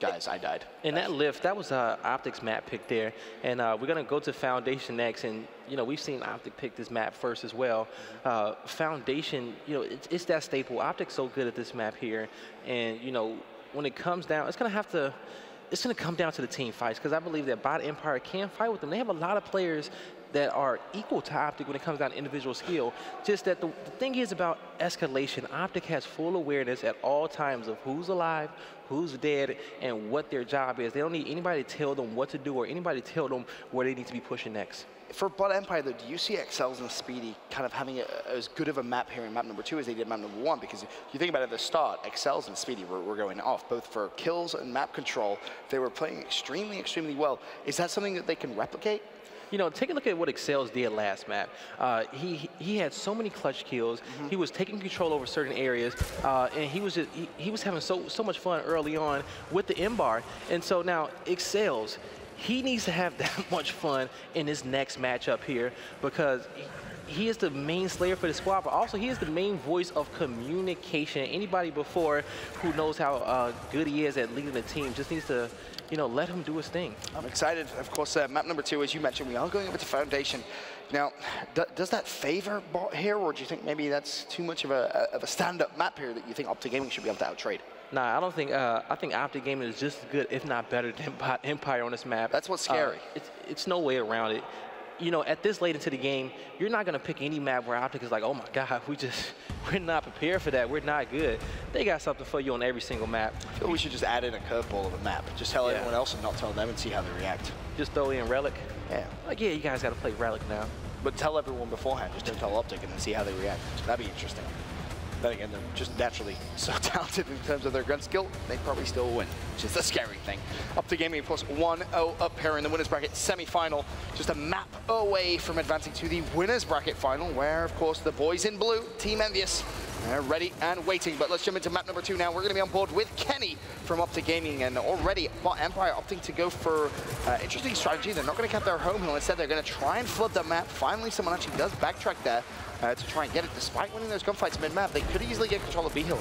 guys, I died. And that lift, that was uh, Optics map pick there. And uh, we're going to go to Foundation next. And, you know, we've seen Optic pick this map first as well. Uh, Foundation, you know, it's, it's that staple. Optic's so good at this map here. And, you know, when it comes down, it's going to have to it's going to come down to the team fights because I believe that Bot Empire can fight with them. They have a lot of players that are equal to Optic when it comes down to individual skill. Just that the, the thing is about escalation, Optic has full awareness at all times of who's alive, who's dead, and what their job is. They don't need anybody to tell them what to do or anybody to tell them where they need to be pushing next. For Bot Empire, though, do you see Excels and Speedy kind of having a, as good of a map here in map number two as they did map number one? Because you think about it at the start, Excels and Speedy were, were going off, both for kills and map control. They were playing extremely, extremely well. Is that something that they can replicate? you know, take a look at what Excels did last map. Uh, he he had so many clutch kills. Mm -hmm. He was taking control over certain areas, uh, and he was just, he, he was having so so much fun early on with the Embar. And so now Excels, he needs to have that much fun in his next matchup here because. He, is the main slayer for the squad, but also he is the main voice of communication. Anybody before who knows how uh, good he is at leading the team just needs to you know, let him do his thing. I'm excited. Of course, uh, map number two, as you mentioned, we are going over to Foundation. Now, does that favor Bot here, or do you think maybe that's too much of a, of a stand-up map here that you think Optic Gaming should be able to outtrade? Nah, I don't think. Uh, I think Optic Gaming is just as good, if not better, than Empire on this map. That's what's scary. Uh, it's, it's no way around it you know, at this late into the game, you're not going to pick any map where Optic is like, oh my God, we just, we're not prepared for that. We're not good. They got something for you on every single map. I feel we should just add in a curveball of a map. Just tell yeah. everyone else and not tell them and see how they react. Just throw in Relic? Yeah. Like, yeah, you guys got to play Relic now. But tell everyone beforehand. Just don't tell Optic and then see how they react. That'd be interesting. Then again, they're just naturally so talented in terms of their gun skill, they probably still win, which is the scary thing. Optic Gaming, of course, 1-0 up here in the winner's bracket semi-final. Just a map away from advancing to the winner's bracket final, where, of course, the boys in blue, Team EnVyUs, they're ready and waiting. But let's jump into map number two now. We're going to be on board with Kenny from Optic Gaming. And already, Empire opting to go for uh, interesting strategy. They're not going to cap their home hill. Instead, they're going to try and flood the map. Finally, someone actually does backtrack there. uh, to try and get it. Despite winning those gunfights mid-map, they could easily get control of B Hill.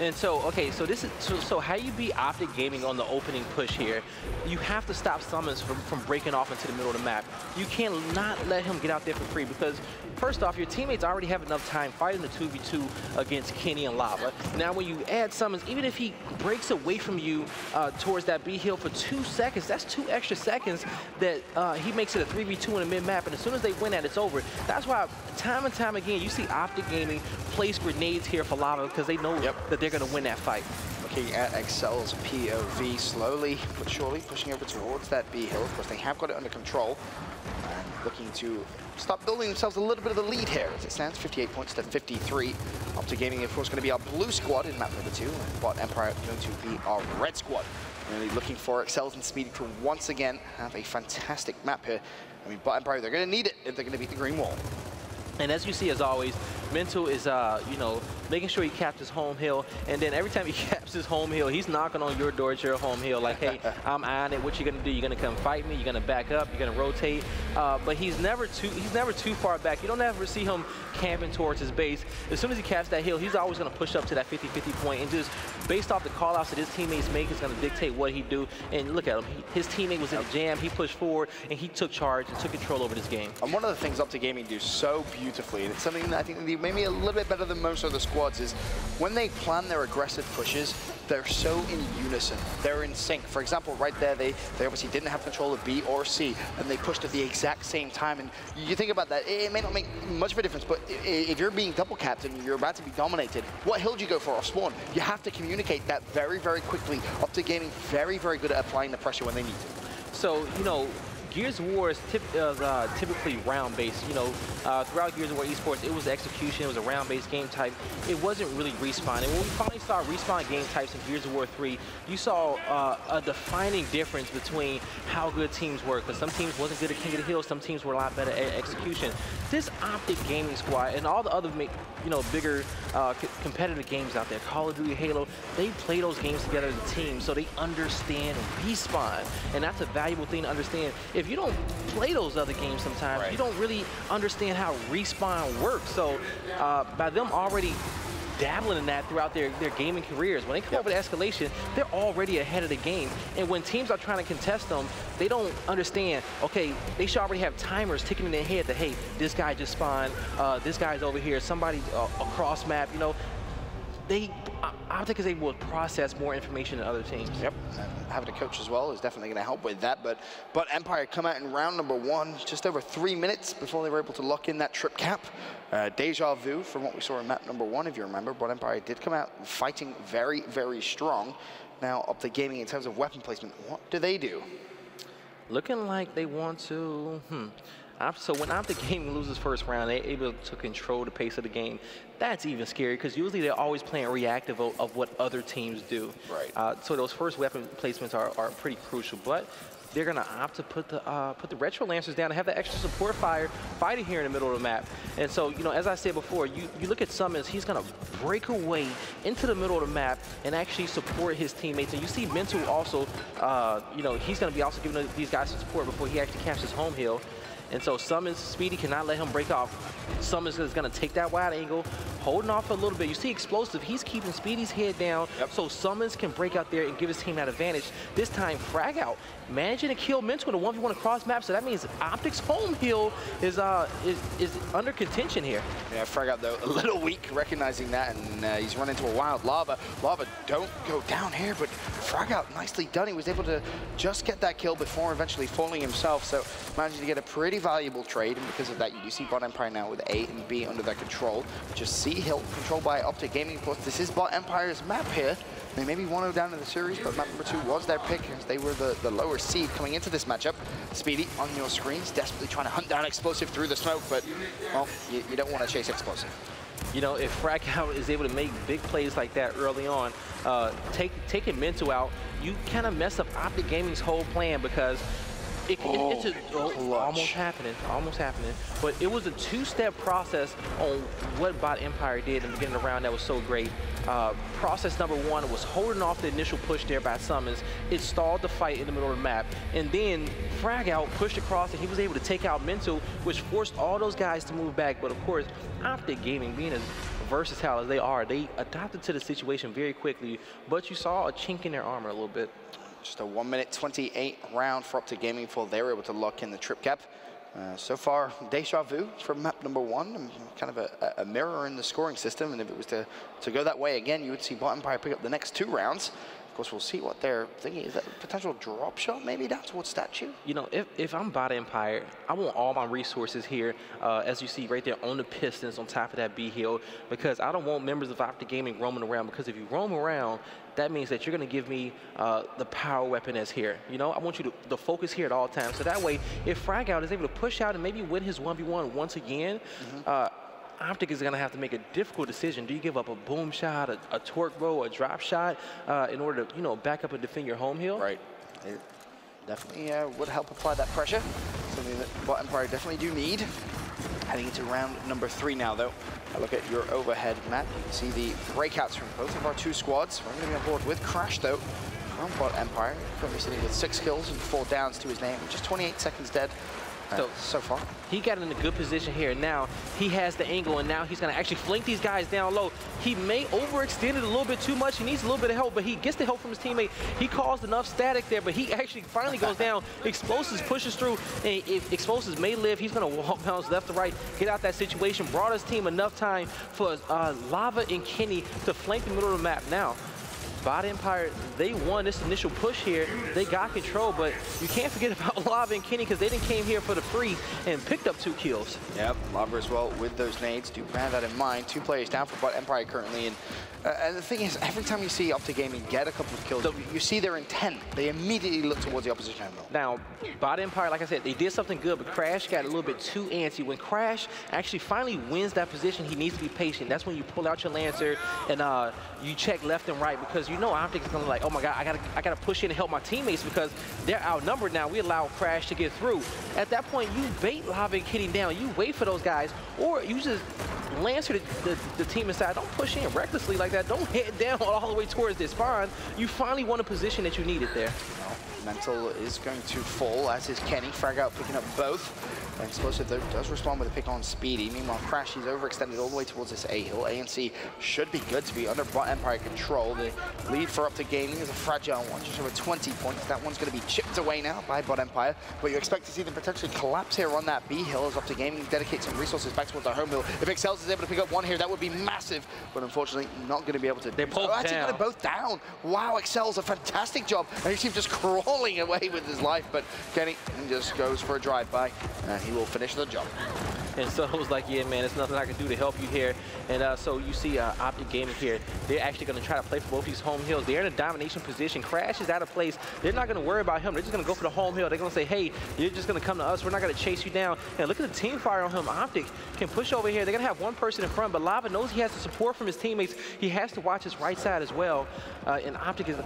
And so, okay, so this is so, so how you beat Optic Gaming on the opening push here, you have to stop Summons from, from breaking off into the middle of the map. You cannot let him get out there for free because first off, your teammates already have enough time fighting the 2v2 against Kenny and Lava. Now when you add Summons, even if he breaks away from you uh, towards that B hill for two seconds, that's two extra seconds that uh, he makes it a 3v2 in the mid-map, and as soon as they win that, it's over. That's why time and time again, you see Optic Gaming place grenades here for Lava because they know Yep. that they're going to win that fight. Looking at Excel's POV slowly but surely pushing over towards that B hill. Of course, they have got it under control and looking to start building themselves a little bit of a lead here as it stands 58 points to 53. Optic Gaming, of course, going to be our blue squad in map number two, and Bot Empire going to be our red squad. Really looking for Excels and Speedy to once again have a fantastic map here. I mean, Bot Empire, they're going to need it if they're going to beat the green wall. And as you see, as always, Mental is, uh, you know, making sure he caps his home hill. And then every time he caps his home hill, he's knocking on your door at your home hill. Like, hey, I'm on it. What you gonna do? You're gonna come fight me? You're gonna back up? You're gonna rotate? Uh, but he's never too he's never too far back. You don't ever see him camping towards his base. As soon as he caps that hill, he's always gonna push up to that 50-50 point. point and just based off the call outs that his teammates make is gonna dictate what he do. And look at him. He, his teammate was in a jam. He pushed forward and he took charge and took control over this game. And one of the things Optic Gaming do so beautifully, and it's something that I think maybe a little bit better than most other squads, is when they plan their aggressive pushes, they're so in unison. They're in sync. For example, right there, they, they obviously didn't have control of B or C, and they pushed at the exact same time. And you think about that, it may not make much of a difference, but if you're being double capped and you're about to be dominated, what hill do you go for off spawn? You have to communicate that very, very quickly. Optic Gaming, very, very good at applying the pressure when they need to. So, you know, Gears of War is typ uh, uh, typically round-based. You know, uh, throughout Gears of War esports, it was execution, it was a round-based game type. It wasn't really respawn. And when we finally saw respawn game types in Gears of War 3, you saw uh, a defining difference between how good teams were. Because some teams wasn't good at King of the Hill, some teams were a lot better at execution. This Optic Gaming Squad and all the other, you know, bigger uh, competitive games out there, Call of Duty, Halo, they play those games together as a team, so they understand respawn, and that's a valuable thing to understand. If you don't play those other games sometimes, Right. you don't really understand how respawn works. So uh, by them already dabbling in that throughout their, their gaming careers. When they come over to escalation, they're already ahead of the game. And when teams are trying to contest them, they don't understand, okay, they should already have timers ticking in their head that, hey, this guy just spawned, uh, this guy's over here, somebody uh, across map, you know. They, I- think is able to process more information than other teams. Yep, and having a coach as well is definitely going to help with that. But but Empire come out in round number one, just over three minutes before they were able to lock in that trip cap. Uh, deja vu from what we saw in map number one, if you remember. Bot Empire did come out fighting very, very strong. Now Optic Gaming in terms of weapon placement, what do they do? Looking like they want to, hmm. So when Optic Gaming loses first round, they're able to control the pace of the game. That's even scary because usually they're always playing reactive of, of what other teams do. Right. Uh, so those first weapon placements are, are pretty crucial. But they're gonna opt to put the uh, put the retro lancers down and have that extra support fire fighting here in the middle of the map. And so you know, as I said before, you you look at Summons, he's gonna break away into the middle of the map and actually support his teammates. And you see Mental also, uh, you know, he's gonna be also giving these guys some support before he actually captures home hill. And so Summons, Speedy cannot let him break off. Summons is gonna take that wide angle, holding off a little bit. You see Explosive, he's keeping Speedy's head down Yep. so Summons can break out there and give his team that advantage. This time, Frag out, managing to kill Mental in a 1v1 across map, so that means Optics home hill is, uh, is, is under contention here. Yeah, Frag out though, a little weak, recognizing that, and uh, he's run into a wild lava. Lava don't go down here, but Frag out, nicely done. He was able to just get that kill before eventually falling himself, so managing to get a pretty valuable trade, and because of that, you do see Bot Empire now with A and B under their control. Just C Hill, controlled by Optic Gaming. Course, this is Bot Empire's map here. They maybe want to go down in the series, but map number two was their pick as they were the, the lower seed coming into this matchup. Speedy on your screens, desperately trying to hunt down Explosive through the smoke, but, well, you, you don't want to chase Explosive. You know, if Frag out is able to make big plays like that early on, uh, take taking Mental out, you kind of mess up Optic Gaming's whole plan because it, it, it's a, oh, almost happening, almost happening. But it was a two-step process on what Bot Empire did in the beginning of the round that was so great. Uh, process number one was holding off the initial push there by Summons. It stalled the fight in the middle of the map. And then Frag Out pushed across and he was able to take out Mental, which forced all those guys to move back. But of course, Optic Gaming being as versatile as they are, they adapted to the situation very quickly. But you saw a chink in their armor a little bit. Just a 1 minute 28 round for Optic Gaming before they were able to lock in the trip cap. Uh, so far, deja vu from map number one, kind of a, a mirror in the scoring system. And if it was to, to go that way again, you would see Bot Empire pick up the next two rounds. Of course, we'll see what they're thinking. Is that a potential drop shot maybe down towards Statue? You know, if, if I'm Bot Empire, I want all my resources here, uh, as you see right there on the Pistons on top of that B hill, because I don't want members of Optic Gaming roaming around, because if you roam around, that means that you're going to give me uh, the power weapon that's here. You know, I want you to, to focus here at all times. So that way, if Frag Out is able to push out and maybe win his 1v1 once again, uh, Optic is going to have to make a difficult decision. Do you give up a boom shot, a, a Torque Bow, a drop shot uh, in order to, you know, back up and defend your home hill? Right. It definitely uh, would help apply that pressure. Something that Bot Empire definitely do need. Heading into round number three now, though. I look at your overhead map. You can see the breakouts from both of our two squads. We're going to be on board with Crash, though. Empire, currently sitting with six kills and four downs to his name, just 28 seconds dead So- so far. He got in a good position here. Now he has the angle, and now he's going to actually flank these guys down low. He may overextend it a little bit too much. He needs a little bit of help, but he gets the help from his teammate. He caused enough static there, but he actually finally goes down. Explosives pushes through, and if Explosives may live, he's going to wall bounce left to right, get out that situation. Brought his team enough time for uh, Lava and Kenny to flank the middle of the map. Now, Bot Empire, they won this initial push here. They got control, but you can't forget about Lava and Kenny because they didn't came here for the free and picked up two kills. Yep, Lava as well with those nades. Do have that in mind. Two players down for Bot Empire currently. And, uh, and the thing is, every time you see Optic Gaming get a couple of kills, you, see their intent. They immediately look towards the opposition home. Now, Bot Empire, like I said, they did something good, but Crash got a little bit too antsy. When Crash actually finally wins that position, he needs to be patient. That's when you pull out your Lancer and uh, you check left and right because you know Optic is gonna be like, oh my God, I gotta, I gotta push in and help my teammates because they're outnumbered now. We allow Crash to get through. At that point, you bait Lava and Kenny down. You wait for those guys, or you just Lancer the, the, the team inside. Don't push in recklessly like that. Don't head down all the way towards this spawn. You finally won a position that you needed there. Mental is going to fall, as is Kenny. Frag out picking up both. Explosive, though, does respond with a pick on Speedy. Meanwhile, Crash, he's overextended all the way towards this A-Hill. ANC should be good to be under Bot Empire control. The lead for Optic Gaming is a fragile one, just over 20 points. That one's going to be chipped away now by Bot Empire. But you expect to see them potentially collapse here on that B-Hill as Optic Gaming dedicate some resources back towards their home hill. If Excels is able to pick up one here, that would be massive. But unfortunately, not going to be able to They're do both Oh, actually, got down. it both down. Wow, Excel's a fantastic job. And he seems just crawling away with his life, but Kenny just goes for a drive-by, and uh, he will finish the job. And so was like, yeah, man, there's nothing I can do to help you here. And uh, so you see uh, Optic Gaming here. They're actually going to try to play for both these home hills. They're in a domination position. Crash is out of place. They're not going to worry about him. They're just going to go for the home hill. They're going to say, hey, you're just going to come to us. We're not going to chase you down. And look at the team fire on him. Optic can push over here. They're going to have one person in front, but Lava knows he has the support from his teammates. He has to watch his right side as well. Uh, and Optic is,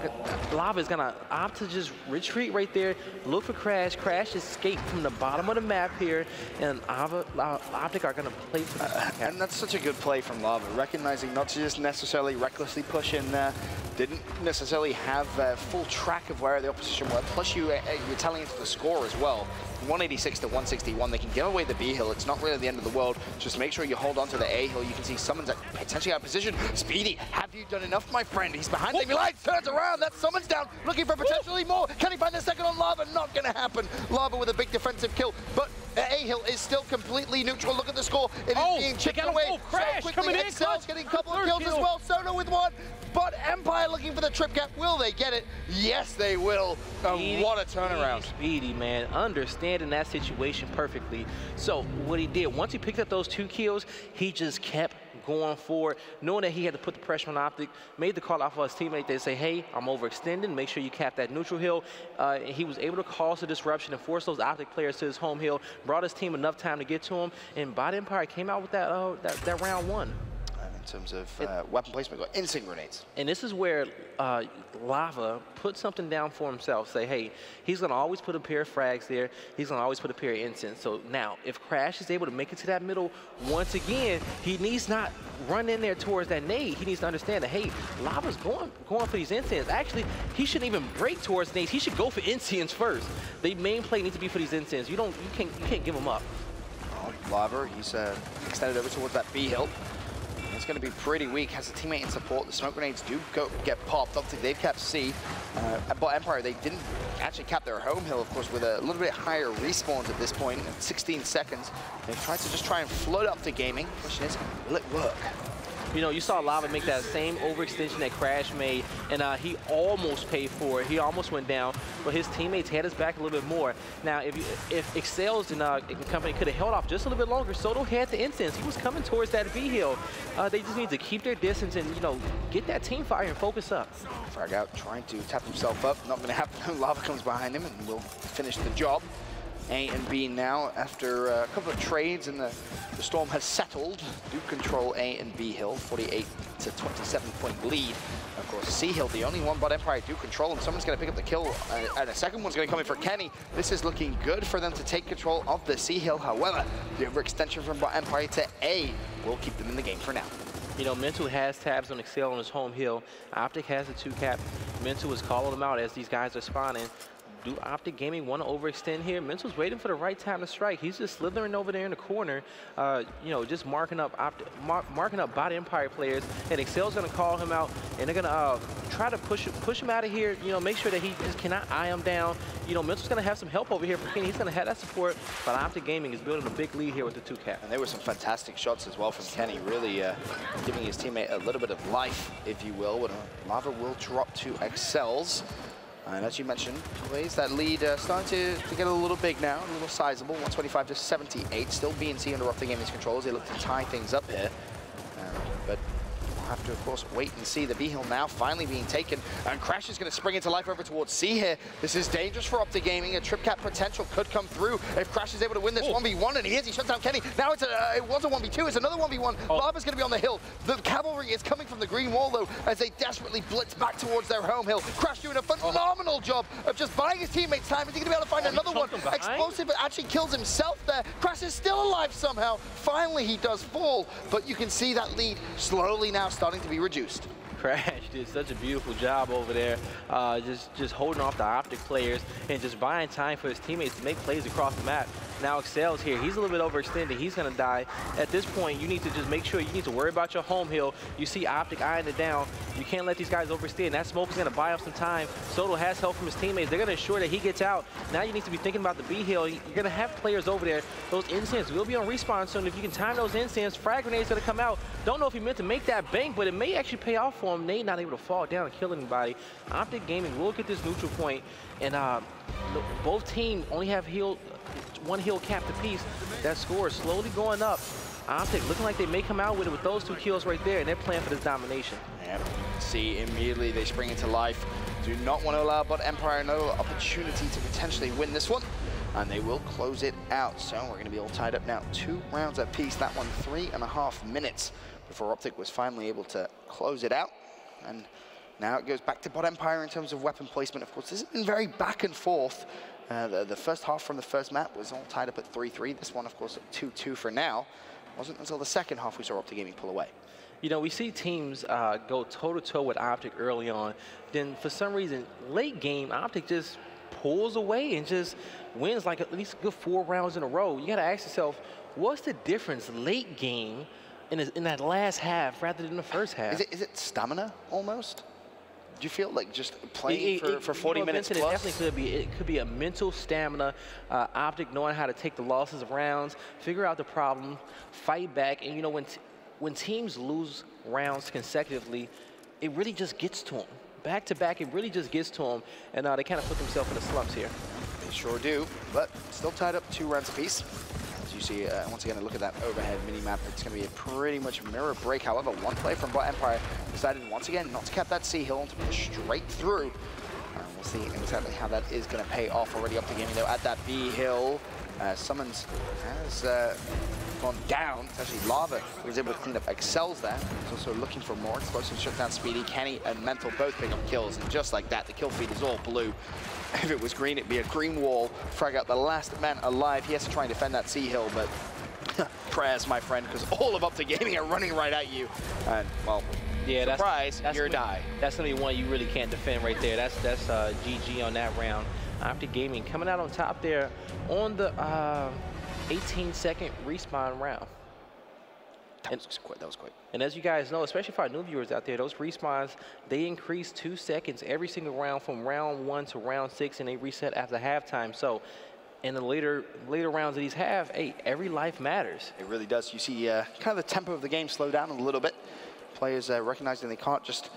Lava is going to opt to just retreat right there, look for Crash. Crash escape from the bottom of the map here, and Ava, La- Optic are going to play for this. And that's such a good play from Lava, recognizing not to just necessarily recklessly push in there, didn't necessarily have uh, full track of where the opposition were, plus you, uh, you're telling into the score as well. 186 to 161, they can give away the B hill. It's not really the end of the world. Just make sure you hold on to the A hill. You can see someone's at- potentially out of position. Speedy, have you done enough, my friend? He's behind enemy lines, turns around, that someone's down, looking for potentially more. Can he find the second on Lava? Not gonna happen. Lava with a big defensive kill, but A-Hill is still completely neutral. Look at the score. It is Oh, being chipped away Oh, Crash so quickly. coming in, clutch. getting a couple of kills as well. Soto with one. Bot Empire looking for the trip cap. Will they get it? Yes, they will. And Speedy, what a turnaround. Speedy, Speedy, man, understanding that situation perfectly. So what he did, once he picked up those two kills, he just kept going forward, knowing that he had to put the pressure on Optic, made the call off of his teammate. They say, hey, I'm overextending, make sure you cap that neutral hill. Uh, and he was able to cause the disruption and force those Optic players to his home hill, brought his team enough time to get to him, and Bot Empire came out with that, uh, that, that round one. In terms of uh, weapon placement. Got instant grenades. And this is where uh, Lava put something down for himself. Say, hey, he's going to always put a pair of frags there. He's going to always put a pair of incense. So now, if Crash is able to make it to that middle once again, he needs not run in there towards that nade. He needs to understand that, hey, Lava's going going for these incense. Actually, he shouldn't even break towards nades. He should go for incense first. The main play needs to be for these incense. You don't, you can't, you can't give them up. Oh, Lava, he's uh, extended over towards that B hill. It's going to be pretty weak. Has a teammate in support. The smoke grenades do go get popped. Obviously, they've capped C. Uh, but Empire, they didn't actually cap their home hill, of course, with a little bit higher respawns at this point. point, 16 seconds. They've tried to just try and float Optic Gaming. Question is, will it work? You know, you saw Lava make that same overextension that Crash made, and uh, he almost paid for it. He almost went down, but his teammates had his back a little bit more. Now, if you, if Excels and uh, company could have held off just a little bit longer, Soto had the instance. He was coming towards that V hill. Uh, they just need to keep their distance and, you know, get that team fire and focus up. Frag out, trying to tap himself up. Not going to happen. Lava comes behind him and will finish the job. A and B now, after a couple of trades and the, the Storm has settled, do control A and B Hill, 48 to 27 point lead. Of course, C Hill, the only one Bot Empire do control, and someone's going to pick up the kill, uh, and a second one's going to come in for Kenny. This is looking good for them to take control of the C Hill. However, the overextension from bot Empire to A will keep them in the game for now. You know, Mental has tabs on Excel on his home hill. Optic has a two cap. Mental is calling them out as these guys are spawning do Optic Gaming want to overextend here? Mental's waiting for the right time to strike. He's just slithering over there in the corner, uh, you know, just marking up Optic, mar marking up Bot Empire players. And Excel's going to call him out, and they're going to uh, try to push push him out of here. You know, make sure that he just cannot eye him down. You know, Mental's going to have some help over here for Kenny. He's going to have that support, but Optic Gaming is building a big lead here with the two cap. And there were some fantastic shots as well from Kenny, really uh, giving his teammate a little bit of life, if you will. When Lava will drop to Excels. And as you mentioned, Blaze, that lead uh, starting to, to get a little big now, a little sizable, 125 to 78. Still BNC under Optic Gaming's controls. They look to tie things up here. Uh, but have to, of course, wait and see. The B-Hill now finally being taken, and Crash is going to spring into life over towards C here. This is dangerous for Optic Gaming. A trip cap potential could come through if Crash is able to win this 1v1, and he is. He shuts down Kenny. Now it's a, uh, it was a 1v2. It's another 1v1. Oh. Lava's going to be on the hill. The cavalry is coming from the green wall, though, as they desperately blitz back towards their home hill. Crash doing a phenomenal oh. job of just buying his teammates time. Is he going to be able to find oh, another one? Explosive, but actually kills himself there. Crash is still alive somehow. Finally, he does fall, but you can see that lead slowly now starting to be reduced. Crash did such a beautiful job over there, uh, just just holding off the optic players and just buying time for his teammates to make plays across the map. Now Excel's here. He's a little bit overextended. He's going to die. At this point, you need to just make sure you need to worry about your home hill. You see Optic eyeing it down. You can't let these guys overextend. That smoke is going to buy up some time. Soto has help from his teammates. They're going to ensure that he gets out. Now you need to be thinking about the B hill. You're going to have players over there. Those incense will be on respawn soon. If you can time those incense, frag grenades going to come out. Don't know if he meant to make that bank, but it may actually pay off for him. Nate not able to fall down and kill anybody. Optic Gaming will get this neutral point, and uh, both teams only have heal one hill capped apiece. That score is slowly going up. Optic looking like they may come out with it with those two kills right there, and they're playing for this domination. Yep. See, immediately they spring into life. Do not want to allow Bot Empire another opportunity to potentially win this one. And they will close it out. So we're going to be all tied up now. Two rounds apiece. That one three and a half minutes before Optic was finally able to close it out. And now it goes back to Bot Empire in terms of weapon placement. Of course, this has been very back and forth. Uh, the, the, first half from the first map was all tied up at 3-3. This one, of course, at 2-2 for now. It wasn't until the second half we saw Optic Gaming pull away. You know, we see teams uh, go toe-to-toe -to -toe with Optic early on. Then, for some reason, late game, Optic just pulls away and just wins like at least good four rounds in a row. You got to ask yourself, what's the difference late game in, in that last half rather than the first half? Is it, is it stamina almost? Do you feel like just playing it, for, it, for 40 you know, minutes Vincent, plus? It definitely could be. It could be a mental stamina, uh, optic knowing how to take the losses of rounds, figure out the problem, fight back. And you know, when, when teams lose rounds consecutively, it really just gets to them. Back to back, it really just gets to them. And uh, they kind of put themselves in the slumps here. They sure do, but still tied up two rounds apiece see, uh, once again, a look at that overhead mini-map. It's going to be a pretty much mirror break. However, one play from Bot Empire decided once again not to cap that C-Hill and to push straight through. Uh, we'll see exactly how that is going to pay off already Optic Gaming, though, at that B-Hill. Uh, Summons has uh, respawn down. It's actually Lava was able to clean up Excels there. He's also looking for more explosive shut down Speedy. Kenny and Mental both pick up kills, and just like that, the kill feed is all blue. If it was green, it'd be a green wall. Frag out the last man alive. He has to try and defend that sea hill, but prayers, my friend, because all of Optic Gaming are running right at you. And, well, Yeah, that's surprise, that's you're a gonna- die. That's gonna be one you really can't defend right there. That's that's uh, GG on that round. Optic Gaming coming out on top there on the uh, 18 second respawn round. That was quick. That was quick. And as you guys know, especially for our new viewers out there, those respawns, they increase two seconds every single round from round one to round six, and they reset after halftime. So in the later later rounds of these have, hey, every life matters. It really does. You see uh, kind of the tempo of the game slow down a little bit. Players uh, recognizing they can't just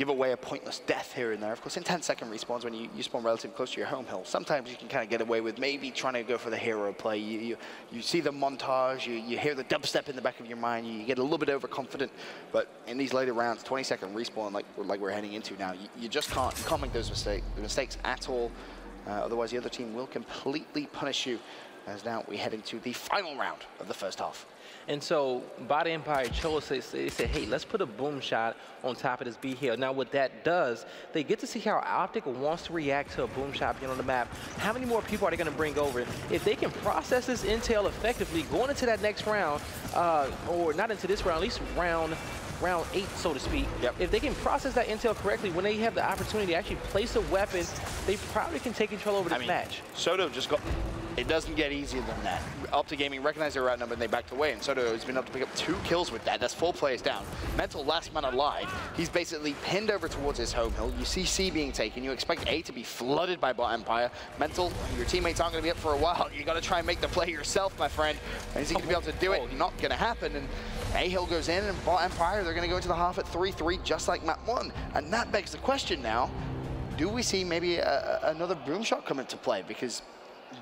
give away a pointless death here and there. Of course, in 10 second respawns, when you, you spawn relatively close to your home hill, sometimes you can kind of get away with maybe trying to go for the hero play. You, you, you see the montage, you, you hear the dubstep in the back of your mind, you get a little bit overconfident. But in these later rounds, 20 second respawn, like, like we're heading into now, you, you just can't, you can't make those mistake, mistakes at all. Uh, otherwise, the other team will completely punish you. As now we head into the final round of the first half. And so Bot Empire chose, they, they said, hey, let's put a boom shot on top of this B hill. Now what that does, they get to see how Optic wants to react to a boom shot being on the map. How many more people are they gonna bring over? If they can process this intel effectively going into that next round, uh, or not into this round, at least round round eight, so to speak. Yep. If they can process that intel correctly, when they have the opportunity to actually place a weapon, they probably can take control over this I mean, match. Soto just got. It doesn't get easier than that. Optic Gaming recognized they were outnumbered and they backed away, and Soto has been able to pick up two kills with that. That's four players down. Mental last man alive. He's basically pinned over towards his home hill. You see C being taken. You expect A to be flooded by Bot Empire. Mental, your teammates aren't going to be up for a while. You got to try and make the play yourself, my friend. And is he going to be able to do it? Not going to happen. And A Hill goes in, and Bot Empire, they're going to go into the half at 3-3, just like map one. And that begs the question now do we see maybe a, another boom shot come into play? Because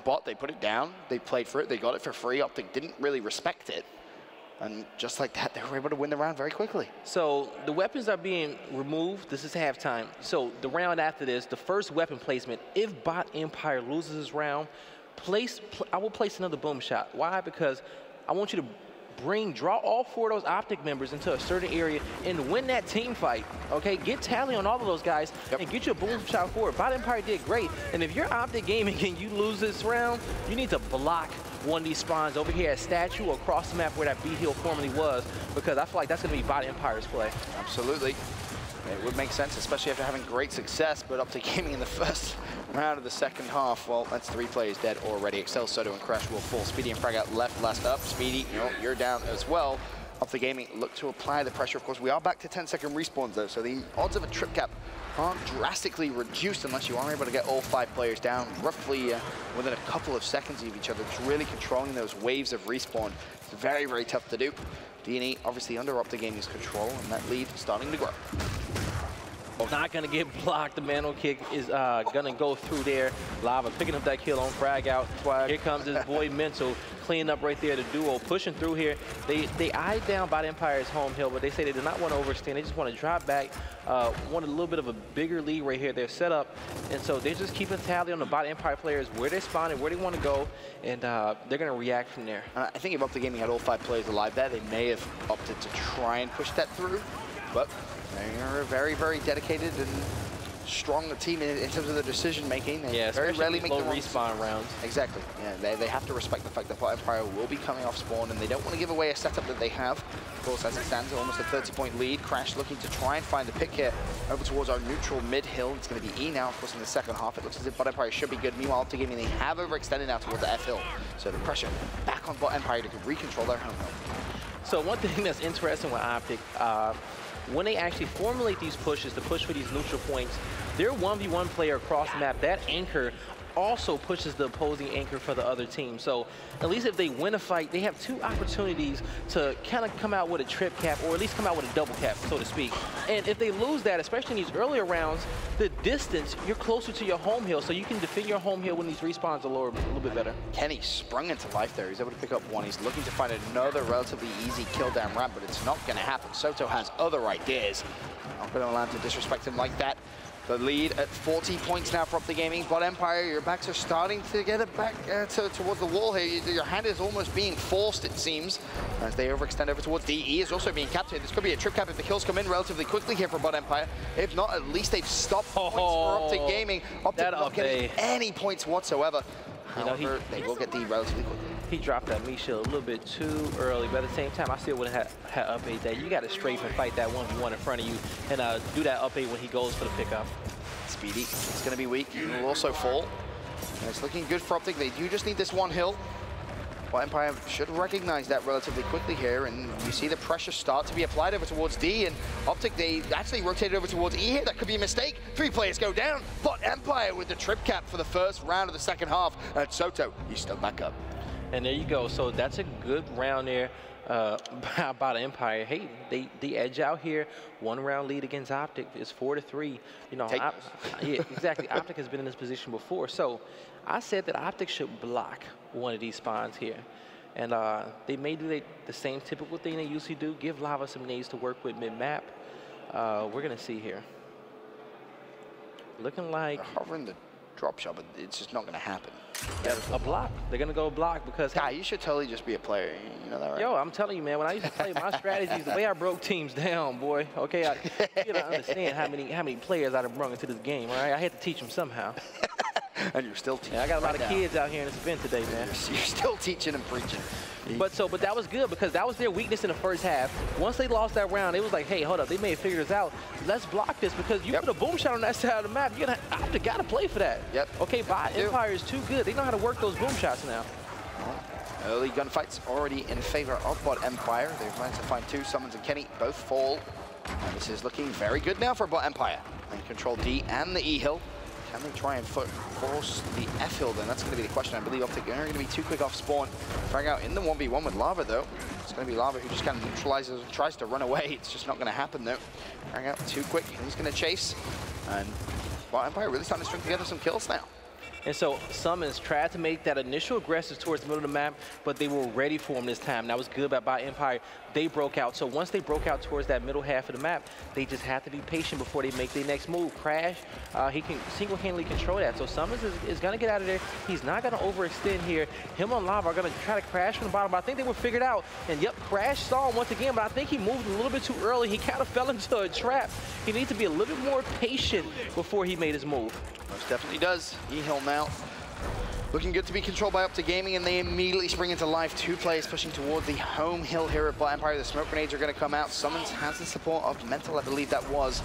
bot, they put it down, they played for it, they got it for free. Optic didn't really respect it. And just like that, they were able to win the round very quickly. So the weapons are being removed. This is halftime. So the round after this, the first weapon placement, if Bot Empire loses this round, place pl- I will place another boom shot. Why? Because I want you to bring, draw all four of those optic members into a certain area and win that team fight. Okay, get tally on all of those guys Yep. and get your boom shot forward. Bot Empire did great. And if you're optic gaming and you lose this round, you need to block one of these spawns over here at Statue across the map where that B hill formerly was, because I feel like that's gonna be Bot Empire's play. Absolutely. It would make sense, especially after having great success, but Optic Gaming in the first round of the second half, well, that's three players dead already. Excel, Soto, and Crash will fall. Speedy and Frag out left, last up. Speedy, you know, you're down as well. Optic Gaming look to apply the pressure. Of course, we are back to 10 second respawns though, so the odds of a trip cap aren't drastically reduced unless you are able to get all five players down roughly uh, within a couple of seconds of each other. It's really controlling those waves of respawn. It's very, very tough to do. D&E obviously under Optic Gaming's control, and that lead starting to grow. Not gonna get blocked. The mantle kick is uh, gonna go through there. Lava picking up that kill on frag out. Here comes his boy Mental cleaning up right there. The duo pushing through here. They they eyed down by the Empire's home hill, but they say they do not want to overstand. They just want to drop back. Uh, want a little bit of a bigger lead right here. They're set up, and so they're just keeping tally on the bot Empire players where they're spawning, where they want to go, and uh, they're gonna react from there. Uh, I think if Optic Gaming had all five players alive there, they may have opted to try and push that through. But they're a very, very dedicated and strong team in, in terms of their decision making. They Yeah, very rarely make the respawn rounds. Exactly. Yeah, they, they have to respect the fact that Bot Empire will be coming off spawn, and they don't want to give away a setup that they have. Of course, as it stands, almost a 30-point lead. Crash looking to try and find the pick here over towards our neutral mid-hill. It's going to be E now, of course, in the second half. It looks as if Bot Empire should be good. Meanwhile, Optic Gaming, they have overextended now towards the F hill. So the pressure back on Bot Empire to recontrol their home. So one thing that's interesting with Optic, uh, when they actually formulate these pushes to push for these neutral points, their 1v1 player across the map, that anchor also pushes the opposing anchor for the other team. So at least if they win a fight, they have two opportunities to kind of come out with a trip cap or at least come out with a double cap, so to speak. And if they lose that, especially in these earlier rounds, the distance, you're closer to your home hill, so you can defend your home hill when these respawns are lower, a little bit better. Kenny sprung into life there. He's able to pick up one. He's looking to find another relatively easy kill down ramp, but it's not going to happen. Soto has other ideas. Not going to allow him to disrespect him like that. The lead at 40 points now for Optic Gaming. Bot Empire, your backs are starting to get it back uh, to, towards the wall here. You- Your hand is almost being forced, it seems, as they overextend over towards D. E is also being captured. This could be a trip cap if the kills come in relatively quickly here for Bot Empire. If not, at least they've stopped points for Optic Oh, Gaming. Optic not up getting any points whatsoever. You know, he- they will get the relatively quickly. He dropped that meat shield a little bit too early, but at the same time, I still wouldn't have had up eight that. You got to strafe and fight that 1v1 in front of you and uh, do that up eight when he goes for the pickup. Speedy, it's going to be weak. He will also fall. And it's looking good for Optic. They do just need this one hill. Bot Empire should recognize that relatively quickly here, and you see the pressure start to be applied over towards D, and Optic, they actually rotated over towards E here. That could be a mistake. Three players go down, Bot Empire with the trip cap for the first round of the second half. And Soto, he's still back up. And there you go. So that's a good round there uh, by, by the Empire. Hey, they, they edge out here. One round lead against Optic is four to three. You know, Op- yeah, exactly. Optic has been in this position before. So I said that Optic should block one of these spawns here. And uh, they may do the, the same typical thing they usually do, give Lava some nades to work with mid-map. Uh, we're going to see here. Looking like They're hovering the drop shot, but it's just not going to happen. a block. They're going to go block because Guy, you should totally just be a player. You know that, right? Yo, I'm telling you, man, when I used to play my strategies, the way I broke teams down, boy, okay, I, you don't understand how many how many players I'd have brought into this game, right? I had to teach them somehow. and you're still teaching. And I got a lot right of now. kids out here in this event today, man. You're still teaching and preaching. But so, but that was good because that was their weakness in the first half. Once they lost that round, it was like, hey, hold up, they may have figured this out. Let's block this because you Yep. put a boom shot on that side of the map, you're gonna have to gotta play for that. Yep. Okay, bot. Empire is too good. They know how to work those boom shots now. Early gunfights already in favor of Bot Empire. They've managed to find two summons and Kenny both fall. And this is looking very good now for Bot Empire. They control D and the E hill. Can they try and fo- force the F hill then? That's going to be the question. I believe Optic are going to be too quick off spawn. Frag out in the 1v1 with Lava though. It's going to be Lava who just kind of neutralizes and tries to run away. It's just not going to happen though. Frag out too quick. He's going to chase. And Bot Empire really starting to string together some kills now. And so Summons tried to make that initial aggressive towards the middle of the map, but they were ready for him this time. That was good by, by Empire. They broke out. So once they broke out towards that middle half of the map, they just have to be patient before they make their next move. Crash, uh, he can single-handedly control that. So Summons is, is going to get out of there. He's not going to overextend here. Him and Lava are going to try to crash from the bottom, but I think they were figured out. And yep, Crash saw him once again, but I think he moved a little bit too early. He kind of fell into a trap. He needs to be a little bit more patient before he made his move. Most definitely does. E-Hill now. Looking good to be controlled by Optic Gaming, and they immediately spring into life. Two players pushing toward the home hill here at Bot Empire. The smoke grenades are going to come out. Summons has the support of Mental, I believe that was.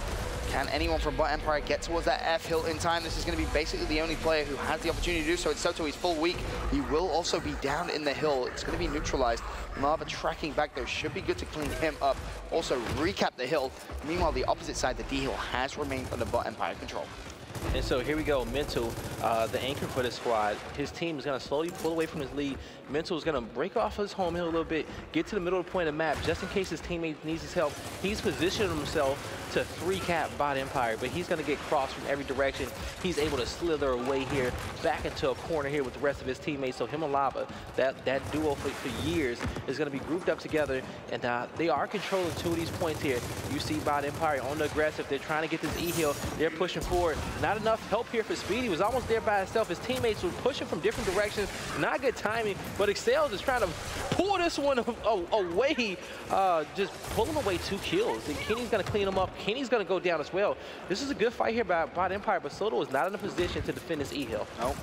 Can anyone from Bot Empire get towards that F hill in time? This is going to be basically the only player who has the opportunity to do so. It's Soto, he's full weak. He will also be down in the hill. It's going to be neutralized. Lava tracking back though should be good to clean him up. Also recap the hill. Meanwhile, the opposite side, the D hill, has remained under Bot Empire control. And so here we go, Mental, uh, the anchor for the squad. His team is going to slowly pull away from his lead. Mental is going to break off his home hill a little bit, get to the middle of the point of the map, just in case his teammate needs his help. He's positioned himself to three-cap Bot Empire, but he's going to get crossed from every direction. He's able to slither away here, back into a corner here with the rest of his teammates. So him and Lava, that, that duo for, for years, is going to be grouped up together, and uh, they are controlling two of these points here. You see Bot Empire on the aggressive. They're trying to get this E-Hill. They're pushing forward. Not enough help here for Speedy. He was almost there by himself. His teammates were pushing from different directions. Not good timing, but Excel is trying to pull this one away, uh, just pulling away two kills. And Kenny's going to clean him up. Kenny's going to go down as well. This is a good fight here by Bot Empire, but Soto is not in a position to defend this E-Hill. Nope.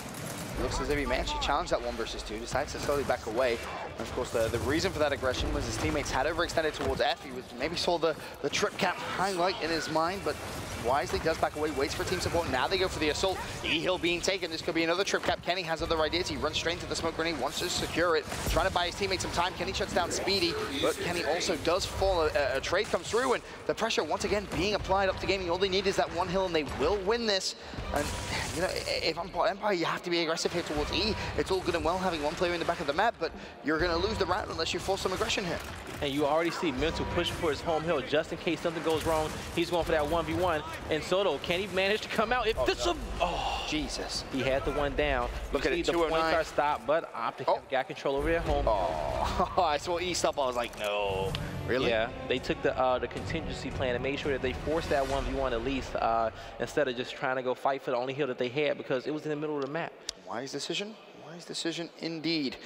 Looks as if he managed to challenge that one versus two, decides to slowly back away. And of course, the, the reason for that aggression was his teammates had overextended towards F. He was maybe saw the, the trip cap highlight in his mind, but wisely does back away, waits for team support. Now they go for the assault. E-Hill being taken. This could be another trip cap. Kenny has other ideas. He runs straight into the smoke grenade, wants to secure it, trying to buy his teammates some time. Kenny shuts down Speedy, but Kenny also does fall. A, a trade comes through, and the pressure once again being applied Optic gaming. All they need is that one hill, and they will win this. And, you know, if I'm Bot Empire, you have to be aggressive here towards E. It's all good and well having one player in the back of the map, but you're going to lose the round unless you force some aggression here. And you already see Mental pushing for his home hill just in case something goes wrong. He's going for that 1v1. And Soto, can he manage to come out? If this a, oh, Jesus. he had the one down. Look you at see it, the points 209. are stopped, but Optic Oh. have got control over their home. Oh, I saw E stop. I was like, no. Really? Yeah, they took the uh, the contingency plan and made sure that they forced that 1v1 at least uh, instead of just trying to go fight for the only hill that they had because it was in the middle of the map. Wise decision. Wise decision indeed.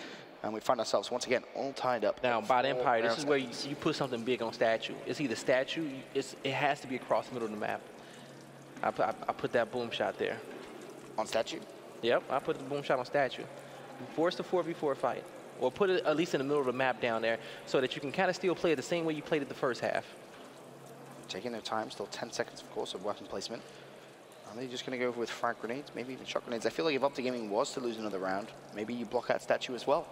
And we find ourselves once again all tied up. Now, by four Empire, this is where you, you put something big on statue. It's either statue, it's, it has to be across the middle of the map. I put, I, I put that boom shot there. on statue. Yep, I put the boom shot on statue. Force the 4v4 fight. Or put it at least in the middle of the map down there so that you can kind of still play it the same way you played it the first half. Taking their time, still 10 seconds, of course, of weapon placement. Are they just going to go over with frag grenades, maybe even shot grenades? I feel like if Optic Gaming was to lose another round, maybe you block out statue as well.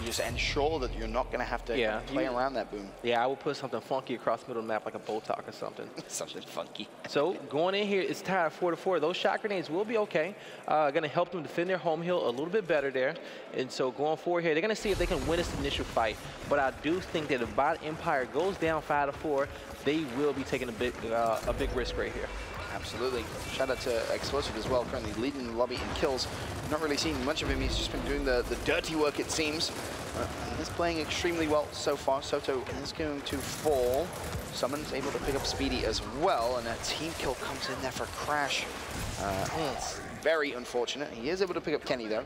You just ensure that you're not going to have to Yeah, play you- around that boom. Yeah, I would put something funky across the middle of the map like a Boltok or something. Something funky. So going in here, it's tied four to four. Those shot grenades will be okay. Uh, going to help them defend their home hill a little bit better there. And so going forward here, they're going to see if they can win this initial fight. But I do think that if Bot Empire goes down five to four, they will be taking a big uh, a big risk right here. Absolutely. Shout out to Xplosion as well, currently leading the lobby in kills. Not really seen much of him. He's just been doing the, the dirty work, it seems. Uh, he's playing extremely well so far. Soto is going to fall. Summon's able to pick up Speedy as well, and a team kill comes in there for Crash. Uh, it's very unfortunate. He is able to pick up Kenny, though.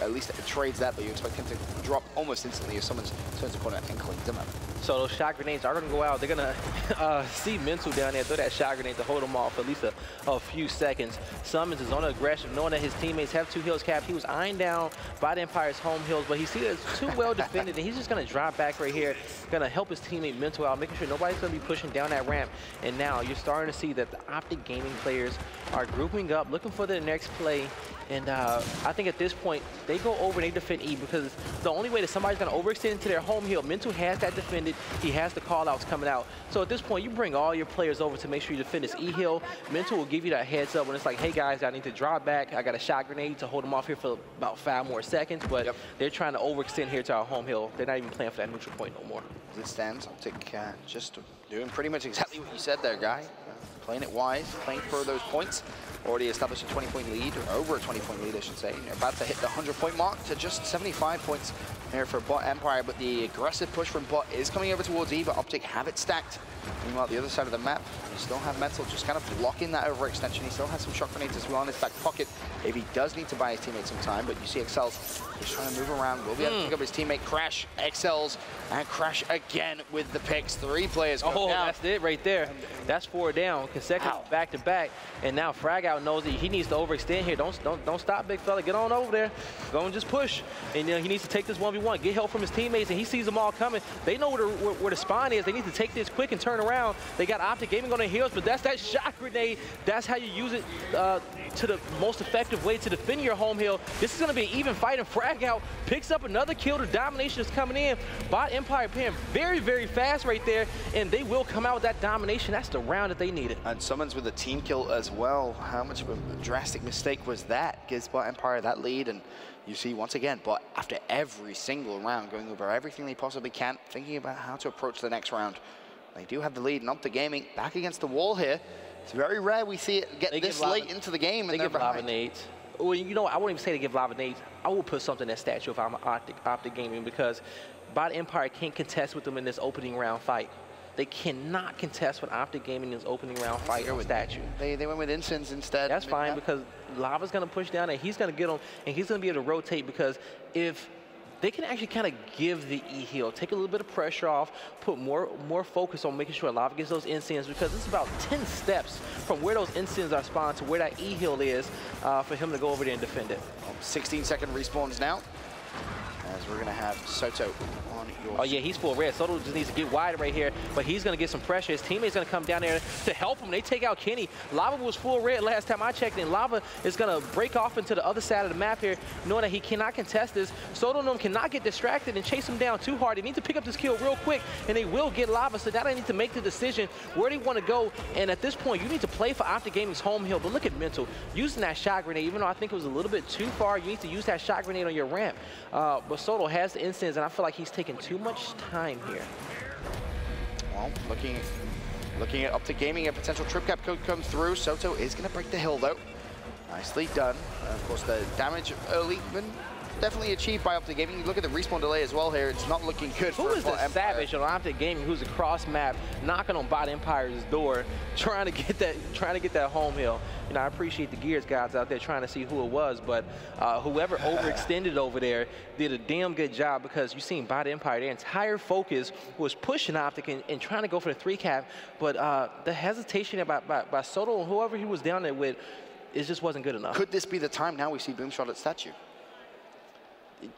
At least it trades that, but you expect him to drop almost instantly if someone turns a corner and cleans him up. So those shot grenades are going to go out. They're going to uh, see Mental down there, throw that shot grenade to hold him off for at least a, a few seconds. Summons is on the aggression, knowing that his teammates have two hills capped. He was eyeing down by the Empire's home hills, but he sees it's too well defended, and he's just going to drop back right here, going to help his teammate Mental out, making sure nobody's going to be pushing down that ramp. And now you're starting to see that the Optic Gaming players are grouping up, looking for their next play. And uh, I think at this point, they go over and they defend E because the only way that somebody's going to overextend into their home hill, Mental has that defended. He has the call-outs coming out. So at this point, you bring all your players over to make sure you defend this E hill. Mental will give you that heads up when it's like, hey guys, I need to draw back. I got a shot grenade to hold them off here for about five more seconds. But Yep. they're trying to overextend here to our home hill. They're not even playing for that neutral point no more. As it stands, Optic uh, just doing pretty much exactly what you said there, Guy. Uh, playing it wise, playing for those points. Already established a 20-point lead, or over a 20-point lead, I should say. About to hit the 100-point mark to just 75 points here for Bot Empire, but the aggressive push from Bot is coming over towards E, but Optic have it stacked. Meanwhile, the other side of the map, you still have Mental just kind of blocking that overextension. He still has some shock grenades as well in his back pocket if he does need to buy his teammate some time, but you see Excels just trying to move around. Will be able to hmm. pick up his teammate Crash, Excels, and Crash again with the picks. Three players go Oh, down. that's it right there. That's four down, consecutive Ow. back to back. And now Frag out knows that he needs to overextend here. Don't don't don't stop, big fella. Get on over there. Go and just push. And you know, he needs to take this 1v1, get help from his teammates, and he sees them all coming. They know where the, where, where the spawn is. They need to take this quick and turn around. They got Optic Gaming on their heels, but that's that shot grenade. That's how you use it uh, to the most effective way to defend your home hill. This is going to be an even fight, and Frag out picks up another kill. The domination is coming in. Bot Empire playing very, very fast right there, and they will come out with that domination. That's the round that they needed. And Summons with a team kill as well. How much of a drastic mistake was that? Gives Bot Empire that lead, and you see once again, Bot after every single round, going over everything they possibly can, thinking about how to approach the next round. They do have the lead, and Optic Gaming back against the wall here. It's very rare we see it get They this late into the game, They and they're give lava behind. nades. Well, you know, I wouldn't even say they give lava nades. I would put something in that statue if I'm Optic, Optic Gaming because Bot Empire can't contest with them in this opening round fight. They cannot contest with Optic Gaming in this opening round fight or statue. They, they went with Incense instead. That's fine because Lava's going to push down and he's going to get him and he's going to be able to rotate because if they can actually kind of give the E heal, take a little bit of pressure off, put more more focus on making sure Lava gets those incense because it's about 10 steps from where those incense are spawned to where that E heal is uh, for him to go over there and defend it. 16 second respawns now. As we're gonna have Soto on your Oh yeah, he's full red. Soto just needs to get wide right here, but he's gonna get some pressure. His teammate's gonna come down there to help him. They take out Kenny. Lava was full red last time I checked, and Lava is gonna break off into the other side of the map here, knowing that he cannot contest this. Soto and them cannot get distracted and chase him down too hard. They need to pick up this kill real quick, and they will get Lava, so now they need to make the decision where they want to go. And at this point, you need to play for Optic Gaming's home hill, but look at Mental using that shot grenade, even though I think it was a little bit too far, you need to use that shot grenade on your ramp. Uh, but Soto has the instance, and I feel like he's taking too much time here. Well, looking, looking at to Gaming, a potential trip cap code comes through. Soto is going to break the hill, though. Nicely done. Uh, of course, the damage early, definitely achieved by Optic Gaming. You look at the respawn delay as well here. It's not looking good Who for is the Empire. savage on Optic Gaming who's across map, knocking on Bot Empire's door, trying to get that trying to get that home hill? You know, I appreciate the Gears guys out there trying to see who it was, but uh, whoever overextended over there did a damn good job because you seen Bot Empire, their entire focus was pushing Optic and, and trying to go for the three cap, but uh, the hesitation by, by, by Soto and whoever he was down there with, it just wasn't good enough. Could this be the time now we see Boomshot at statue?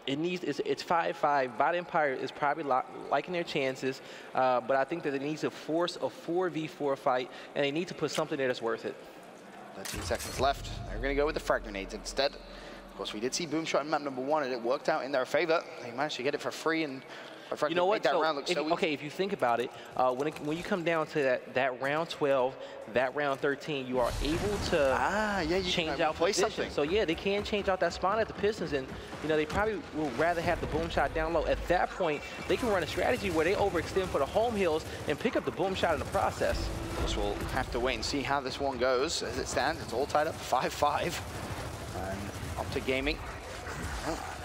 It needs it's, it's five five. Bot Empire is probably liking their chances, uh, but I think that it needs to force a four v four fight, and they need to put something there that's worth it. 13 seconds left. They're going to go with the frag grenades instead. Of course, we did see Boomshot in map number one, and it worked out in their favor. They managed to get it for free, and frankly, You know what? that So, round look if so okay, if you think about it, uh, when it, when you come down to that, that round 12, that round 13, you are able to Ah, yeah, you change uh, out replace position. something. So yeah, they can change out that spawn at the Pistons, and you know they probably would rather have the boom shot down low. At that point, they can run a strategy where they overextend for the home hills and pick up the boom shot in the process. Of course, we'll have to wait and see how this one goes. As it stands, it's all tied up 5-5. And Optic Gaming, well,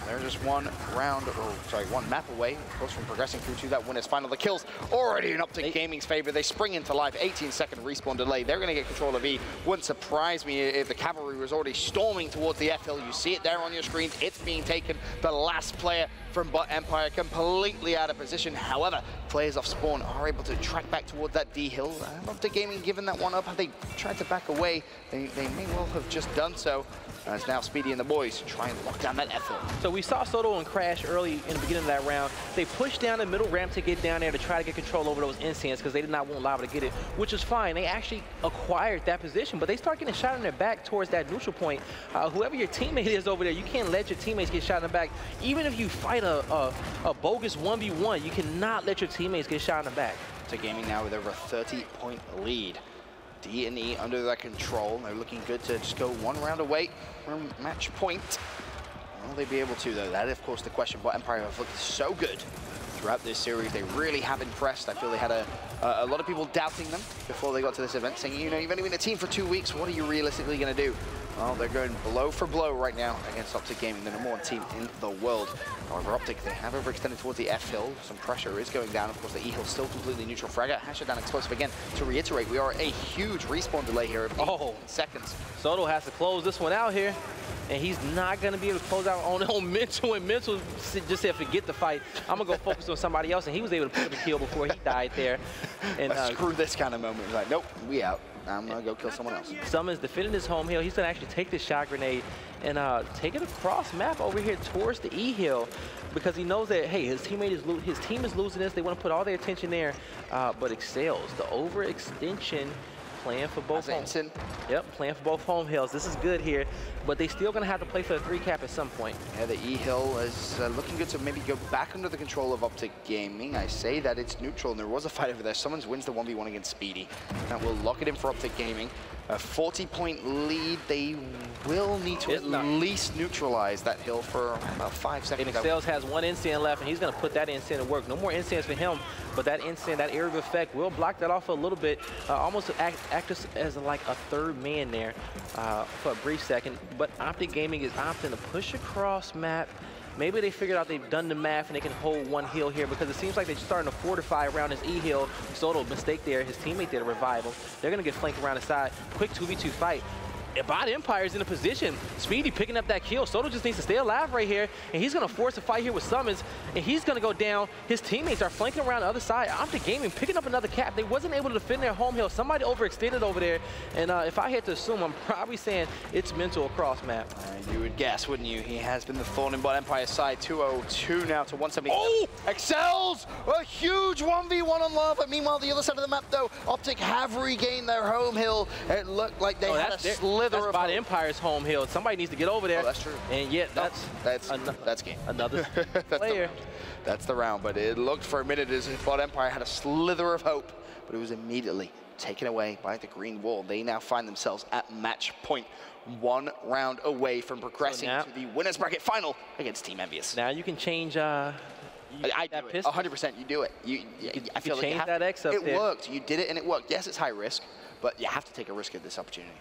they're just one round, or sorry, one map away, of course, from progressing through to that winner's final. The kills already in Optic Gaming's favor. They spring into life, 18 second respawn delay. They're going to get control of E. Wouldn't surprise me if the cavalry was already storming towards the F hill. You see it there on your screen. It's being taken. The last player from Bot Empire completely out of position. However, players off spawn are able to track back towards that D hill. Optic Gaming giving that one up. Had they tried to back away, they, they may well have just done so. As now Speedy and the boys try and lock down that hill. So we saw Soto and Crash early in the beginning of that round. They pushed down the middle ramp to get down there to try to get control over those incense because they did not want Lava to get it, which is fine. They actually acquired that position, but they start getting shot in their back towards that neutral point. Uh, whoever your teammate is over there, you can't let your teammates get shot in the back. Even if you fight a, a, a bogus 1v1, you cannot let your teammates get shot in the back. Optic Gaming now with over a 30 point lead. D and E under their control. They're looking good to just go one round away from match point. Will they be able to though? That, of course the question. Bot Empire have looked so good throughout this series. They really have impressed. I feel they had a, a, a lot of people doubting them before they got to this event, saying, you know, you've only been a team for two weeks. What are you realistically going to do? Well, they're going blow for blow right now against Optic Gaming, the number one team in the world. However, Optic, they have overextended towards the F hill. Some pressure is going down. Of course, the E hill still completely neutral. Fragger, Hasher down explosive again. To reiterate, we are a huge respawn delay here of Oh. seconds. Soto has to close this one out here, and he's not going to be able to close out on, on mental, and mental just said, forget the fight. I'm going to go focus on somebody else, and he was able to put up a kill before he died there. And uh, Screw this kind of moment. He's like, nope, we out. I'm going to go kill someone else. Summons defending his home hill. He's going to actually take this shot grenade and uh, take it across map over here towards the E hill because he knows that, hey, his teammate is his team is losing this. They want to put all their attention there, uh, but excels. The overextension playing for both That's home. Yep, playing for both home hills. This is good here, but they still going to have to play for the three cap at some point. Yeah, the E-Hill is uh, looking good to maybe go back under the control of Optic Gaming. I say that it's neutral, and there was a fight over there. Someone wins the 1v1 against Speedy. That will lock it in for Optic Gaming. A 40-point lead. They will need to It's at not- least neutralize that hill for about five And seconds. Excels has one instant left, and he's going to put that instant to work. No more instants for him, but that instant, that area of effect, will block that off a little bit, uh, almost act, act as, as like a third man there uh, for a brief second. But Optic Gaming is opting to push across map. Maybe they figured out they've done the math and they can hold one hill here because it seems like they're starting to fortify around his E hill. Soto, mistake there. His teammate did a revival. They're going to get flanked around the side. Quick 2v2 fight. Bot Empire is in a position. Speedy picking up that kill. Soto just needs to stay alive right here, and he's gonna force a fight here with Summons, and he's gonna go down. His teammates are flanking around the other side. Optic Gaming picking up another cap. They wasn't able to defend their home hill. Somebody overextended over there, and uh, if I had to assume, I'm probably saying it's mental across map. Uh, you would guess, wouldn't you? He has been the thorn in Bot Empire's side. 202 now to 170. Oh! Excels! A huge 1v1 on Lava. Meanwhile, the other side of the map, though, Optic have regained their home hill. It looked like they Oh, had a that's their- slither that's of. Empire's home hill. Somebody needs to get over there. Oh, that's true. And yet, No, that's that's that's game. another That's the player. round. That's the round, but it looked for a minute as if Bot Empire had a slither of hope, but it was immediately taken away by the green wall. They now find themselves at match point, one round away from progressing now- to the winners bracket final against Team Envious. Now you can change. Uh, you- I, I that do it. pistol. 100% you do it. You, you, could- I you feel like you change have that. X up It there. worked. You did it and it worked. Yes, it's high risk, but you have to take a risk at this opportunity.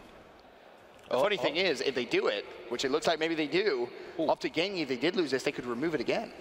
The funny thing is, if they do it, which it looks like maybe they do, Optic Gaming, if they did lose this, they could remove it again.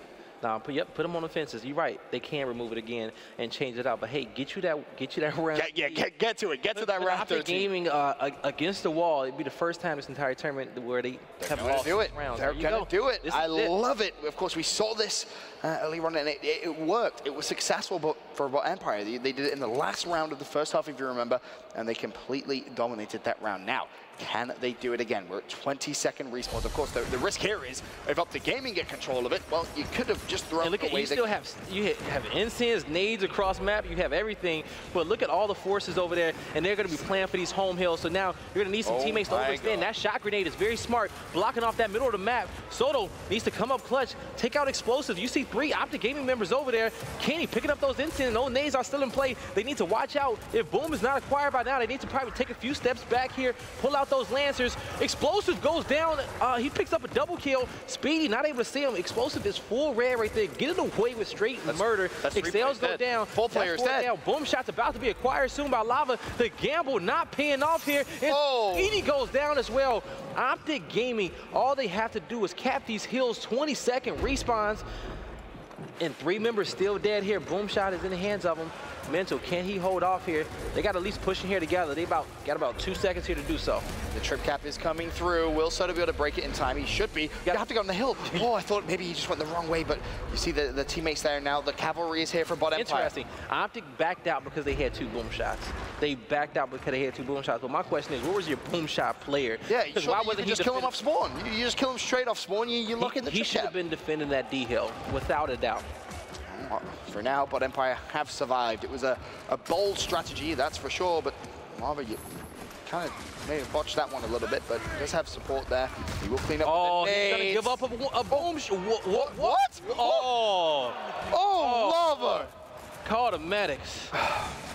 Nah, put, yep, put them on the fences. You're right. They can remove it again and change it out. But hey, get you that, get you that round. Get, yeah, get, get to it. Get to that round after 13. gaming uh, against the wall, it'd be the first time this entire tournament where they have They're lost do it. rounds. They're gonna go. do it. This I is it. love it. Of course, we saw this uh, earlier on, and it, it, it worked. It was successful, but for Empire, they, they did it in the last round of the first half, if you remember, and they completely dominated that round. Now, can they do it again? We're at 20 second respawns. Of course, the, the risk here is if Optic gaming get control of it, well, you could have just thrown And look at away you still have you have incense, nades across map. You have everything, but look at all the forces over there, and they're going to be playing for these home hills. So now you're going to need some Oh teammates to overextend. God. That shot grenade is very smart, blocking off that middle of the map. Soto needs to come up clutch, take out explosives. You see three Optic Gaming members over there. Kenny picking up those incense. Those nades are still in play. They need to watch out. If Boom is not acquired by now, they need to probably take a few steps back here, pull out those lancers. Xplosion goes down. Uh, he picks up a double kill. Speedy not able to see him. Xplosion is full red right there. Get it away with straight murder. that's Excels go dead. down. Four That's players dead. down. Boom shot's about to be acquired soon by Lava. The gamble not paying off here. And Oh. Speedy goes down as well. Optic Gaming, all they have to do is cap these hills 20 second respawns. And three members still dead here. Boom shot is in the hands of him. Mental, can he hold off here? They got at least pushing here together. They about got about two seconds here to do so. The trip cap is coming through. Will Soto be able to break it in time? He should be. You have to go on the hill. Oh, I thought maybe he just went the wrong way, but you see the, the teammates there now. The cavalry is here for Bot Empire. Interesting. Optic backed out because they had two boom shots. They backed out because they had two boom shots. But my question is, where was your boom shot player? Yeah, you, why you wasn't he just kill him off spawn. You, you just kill him straight off spawn. You, you lock He, in the he should have been defending that D hill, without a doubt. For now, Bot Empire have survived. It was a, a bold strategy, that's for sure, but Lava, you kind of may have botched that one a little bit, but does have support there. He will clean up Oh, he's gonna give up a, a boom shot. What? What? What? Oh, Oh, oh. Lava! Call the medics.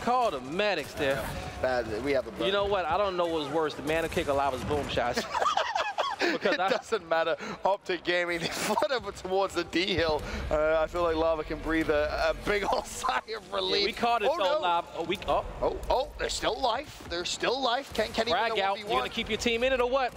Call the medics there. Bad, we have a You know what? I don't know what's worse, the man who kick a lava's boom shots. because it I, doesn't matter. Optic Gaming, they flood over towards the D hill. Uh, I feel like Lava can breathe a, a big old sigh of relief. we caught it oh, though no. live. Oh, we, oh, Oh, oh, there's still life. There's still life. Can, can he frag out. You 1v1? gonna keep your team in it or what?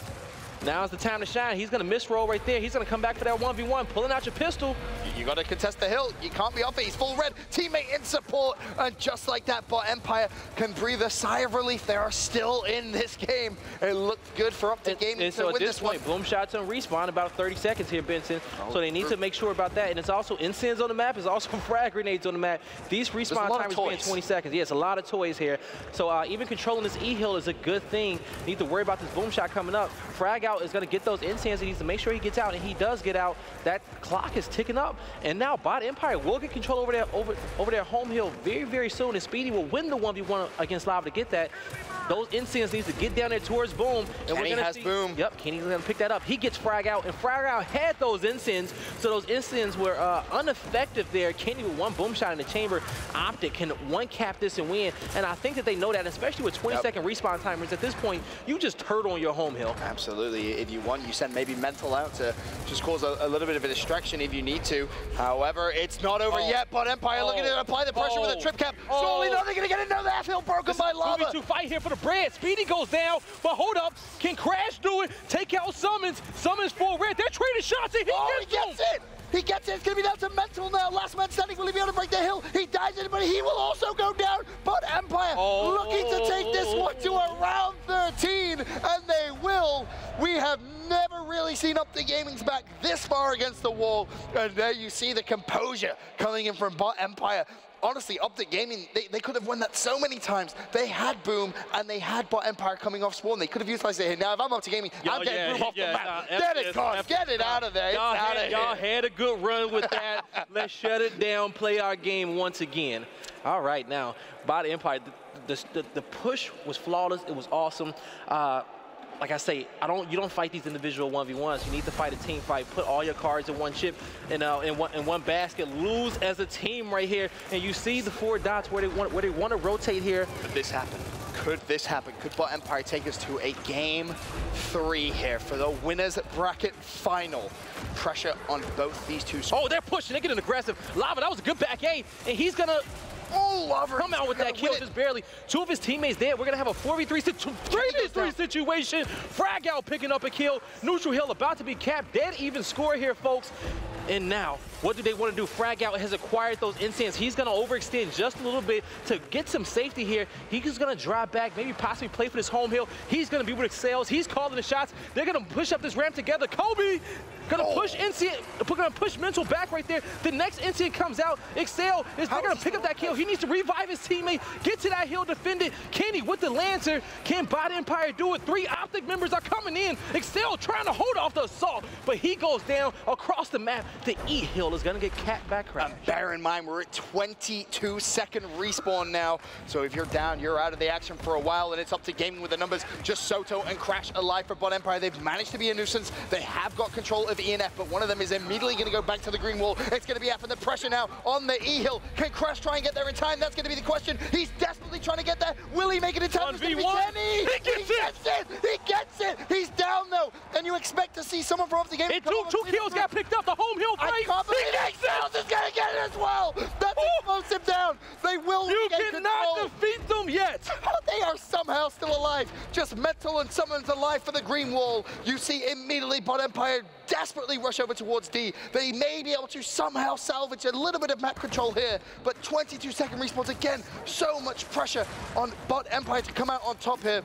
Now's the time to shine. He's gonna miss roll right there. He's gonna come back for that 1v1, pulling out your pistol. You got to contest the hill. You can't be off it. He's full red. Teammate in support. And just like that, Bot Empire can breathe a sigh of relief. They are still in this game. It looked good for Optic And, Gaming and to so at win this this one. point, boom shots on respawn about 30 seconds here, Benson. Oh, so they need to make sure about that. And it's also incense on the map. It's also frag grenades on the map. These respawn timers being 20 seconds. Yeah, it's a lot of toys here. So uh, even controlling this E hill is a good thing. Need to worry about this boom shot coming up. Frag out is going to get those incense. He needs to make sure he gets out, and he does get out. That clock is ticking up, and now Bot Empire will get control over their over over their home hill very very soon. And Speedy will win the 1v1 against Lava to get that. Those incense needs to get down there towards Boom, and Kenny we're gonna has see, Boom. Yep, Kenny's gonna pick that up. He gets Frag out, and Frag out had those incense, so those incense were uh, ineffective there. Kenny with one boom shot in the chamber. Optic can one cap this and win, and I think that they know that, especially with 20 Yep. second respawn timers. At this point, you just turtle on your home hill. Absolutely. If you want, you send maybe Mental out to just cause a, a little bit of a distraction if you need to. However, it's not over Oh. yet. Bot Empire looking Oh. to apply the pressure with a Oh. trip cap. Oh. Surely not. They're going to get another F-hill broken by Lava. 2v2 fight here for the bread. Speedy goes down, but hold up. Can Crash do it? Take out Summons. Summons full red. They're trading shots, and he Oh, he gets gets it! He gets it. It's going to be down to Mental now. Last man standing. Will he be able to break the hill? He dies in but he will also go down. Bot Empire Oh. looking to take this oh. one to a round 13, and they will. We have never really seen Optic Gaming's back this far against the wall, and there you see the composure coming in from Bot Empire. Honestly, the gaming, they, they could have won that so many times. They had Boom and they had Bot Empire coming off spawn. They could have utilized it here. Now, if I'm to gaming, I'm getting Boom off the map. Get it, gone. Get it out of there. Y'all had, y'all had a good run with that. Let's shut it down, play our game once again. All right, now, Bot Empire, the, the, the push was flawless. It was awesome. Uh, like I say, I don't. You don't fight these individual one v ones. You need to fight a team fight. Put all your cards in one chip, and uh, in one in one basket. Lose as a team right here, and you see the four dots where they want where they want to rotate here. Could this happen? Could this happen? Could Bot Empire take us to a game three here for the winners bracket final? Pressure on both these two. Oh, they're pushing. They're getting aggressive. Lava, that was a good back eight, and he's gonna. Oh, Lava. Come out with that kill just barely. Two of his teammates dead. We're going to have a 4v3, situ- 3v3 situation. Frag out picking up a kill. Neutral Hill about to be capped. Dead even score here, folks. And now, what do they want to do? Frag out has acquired those instants. He's going to overextend just a little bit to get some safety here. He's going to drop back, maybe possibly play for this home hill. He's going to be with Excels. He's calling the shots. They're going to push up this ramp together. Kobe going to push going to push Mental back right there. The next Instant comes out. Excel is going to pick up that kill. He needs to revive his teammate, get to that hill, defend it. Kenny with the Lancer. Can Bot Empire do it? Three Optic members are coming in. Excel trying to hold off the assault, but he goes down across the map. The E hill is going to get capped back crash. And bear in mind, we're at 22 second respawn now. So if you're down, you're out of the action for a while, and it's Optic gaming with the numbers. Just Soto and Crash alive for Bot Empire. They've managed to be a nuisance. They have got control of ENF, but one of them is immediately going to go back to the green wall. It's going to be after the pressure now on the E hill. Can Crash try and get there in time? That's going to be the question. He's desperately trying to get there. Will he make it in time? Be 1v1. He gets he gets it. He gets it. He's down though, and you expect to see someone from the game. And two, two kills got picked up. The home hill I fight. can't believe He it. Excels is going to get it as well. That's Xplosion down. They will You cannot control. defeat them yet. Oh, they are somehow still alive. Just Mental and someone's alive for the green wall. You see immediately Bot Empire desperately rush over towards D. They may be able to somehow salvage a little bit of map control here, but 22 second respawns again. So much pressure on Bot Empire to come out on top here.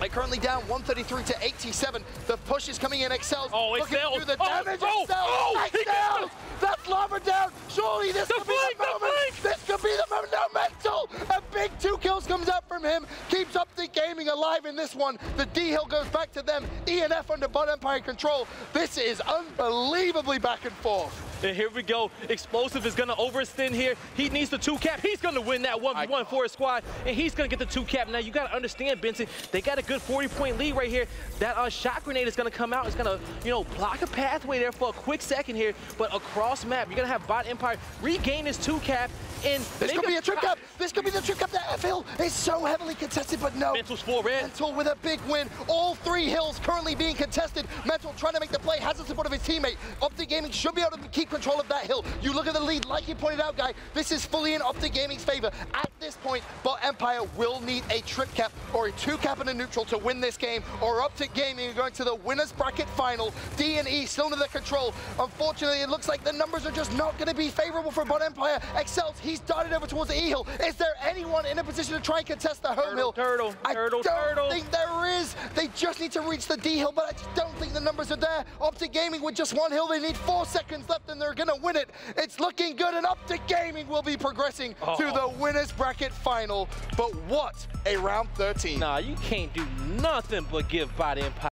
They're currently down 133 to 87. The push is coming in. Excel Oh, looking Excel. through the Oh, damage. oh, Excel. oh, he Excel. That's Lava down. Surely this The could be flank, the the moment. flank. This could be the moment. No mental. A big two kills comes out from him. Keeps Optic Gaming alive in this one. The D hill goes back to them. ENF under Bot Empire control. This is unbelievably back and forth. And here we go. Xplosion is going to overextend here. He needs the two cap. He's going to win that 1v1 for his squad, and he's going to get the two cap. Now, you got to understand, Benson, they got a good 40-point lead right here. That uh, shot grenade is going to come out. It's going to, you know, block a pathway there for a quick second here, but across map, you're going to have Bot Empire regain his two cap, and This could be a trip cap. This could be the trip cap. That F hill is so heavily contested, but no. Mental's full red. Mental with a big win. All three hills currently being contested. Mental trying to make the play, has the support of his teammate. Optic Gaming should be able to keep control of that hill. You look at the lead, like you pointed out, Guy, this is fully in Optic Gaming's favor. At this point, Bot Empire will need a trip cap or a two cap and a neutral to win this game, or Optic Gaming are going to the winner's bracket final. D and E still under their control. Unfortunately, it looks like the numbers are just not going to be favorable for Bot Empire. Excels, he's darted over towards the E hill. Is there anyone in a position to try and contest the home Turtle, hill? turtle, I turtle, don't turtle. think there is. They just need to reach the D hill, but I just don't think the numbers are there. Optic Gaming with just one hill, they need four seconds left and they're gonna win it. It's looking good and Optic Gaming will be progressing to Oh. the winner's bracket final. But what a round 13. Nah, you can't do nothing but give Bot Empire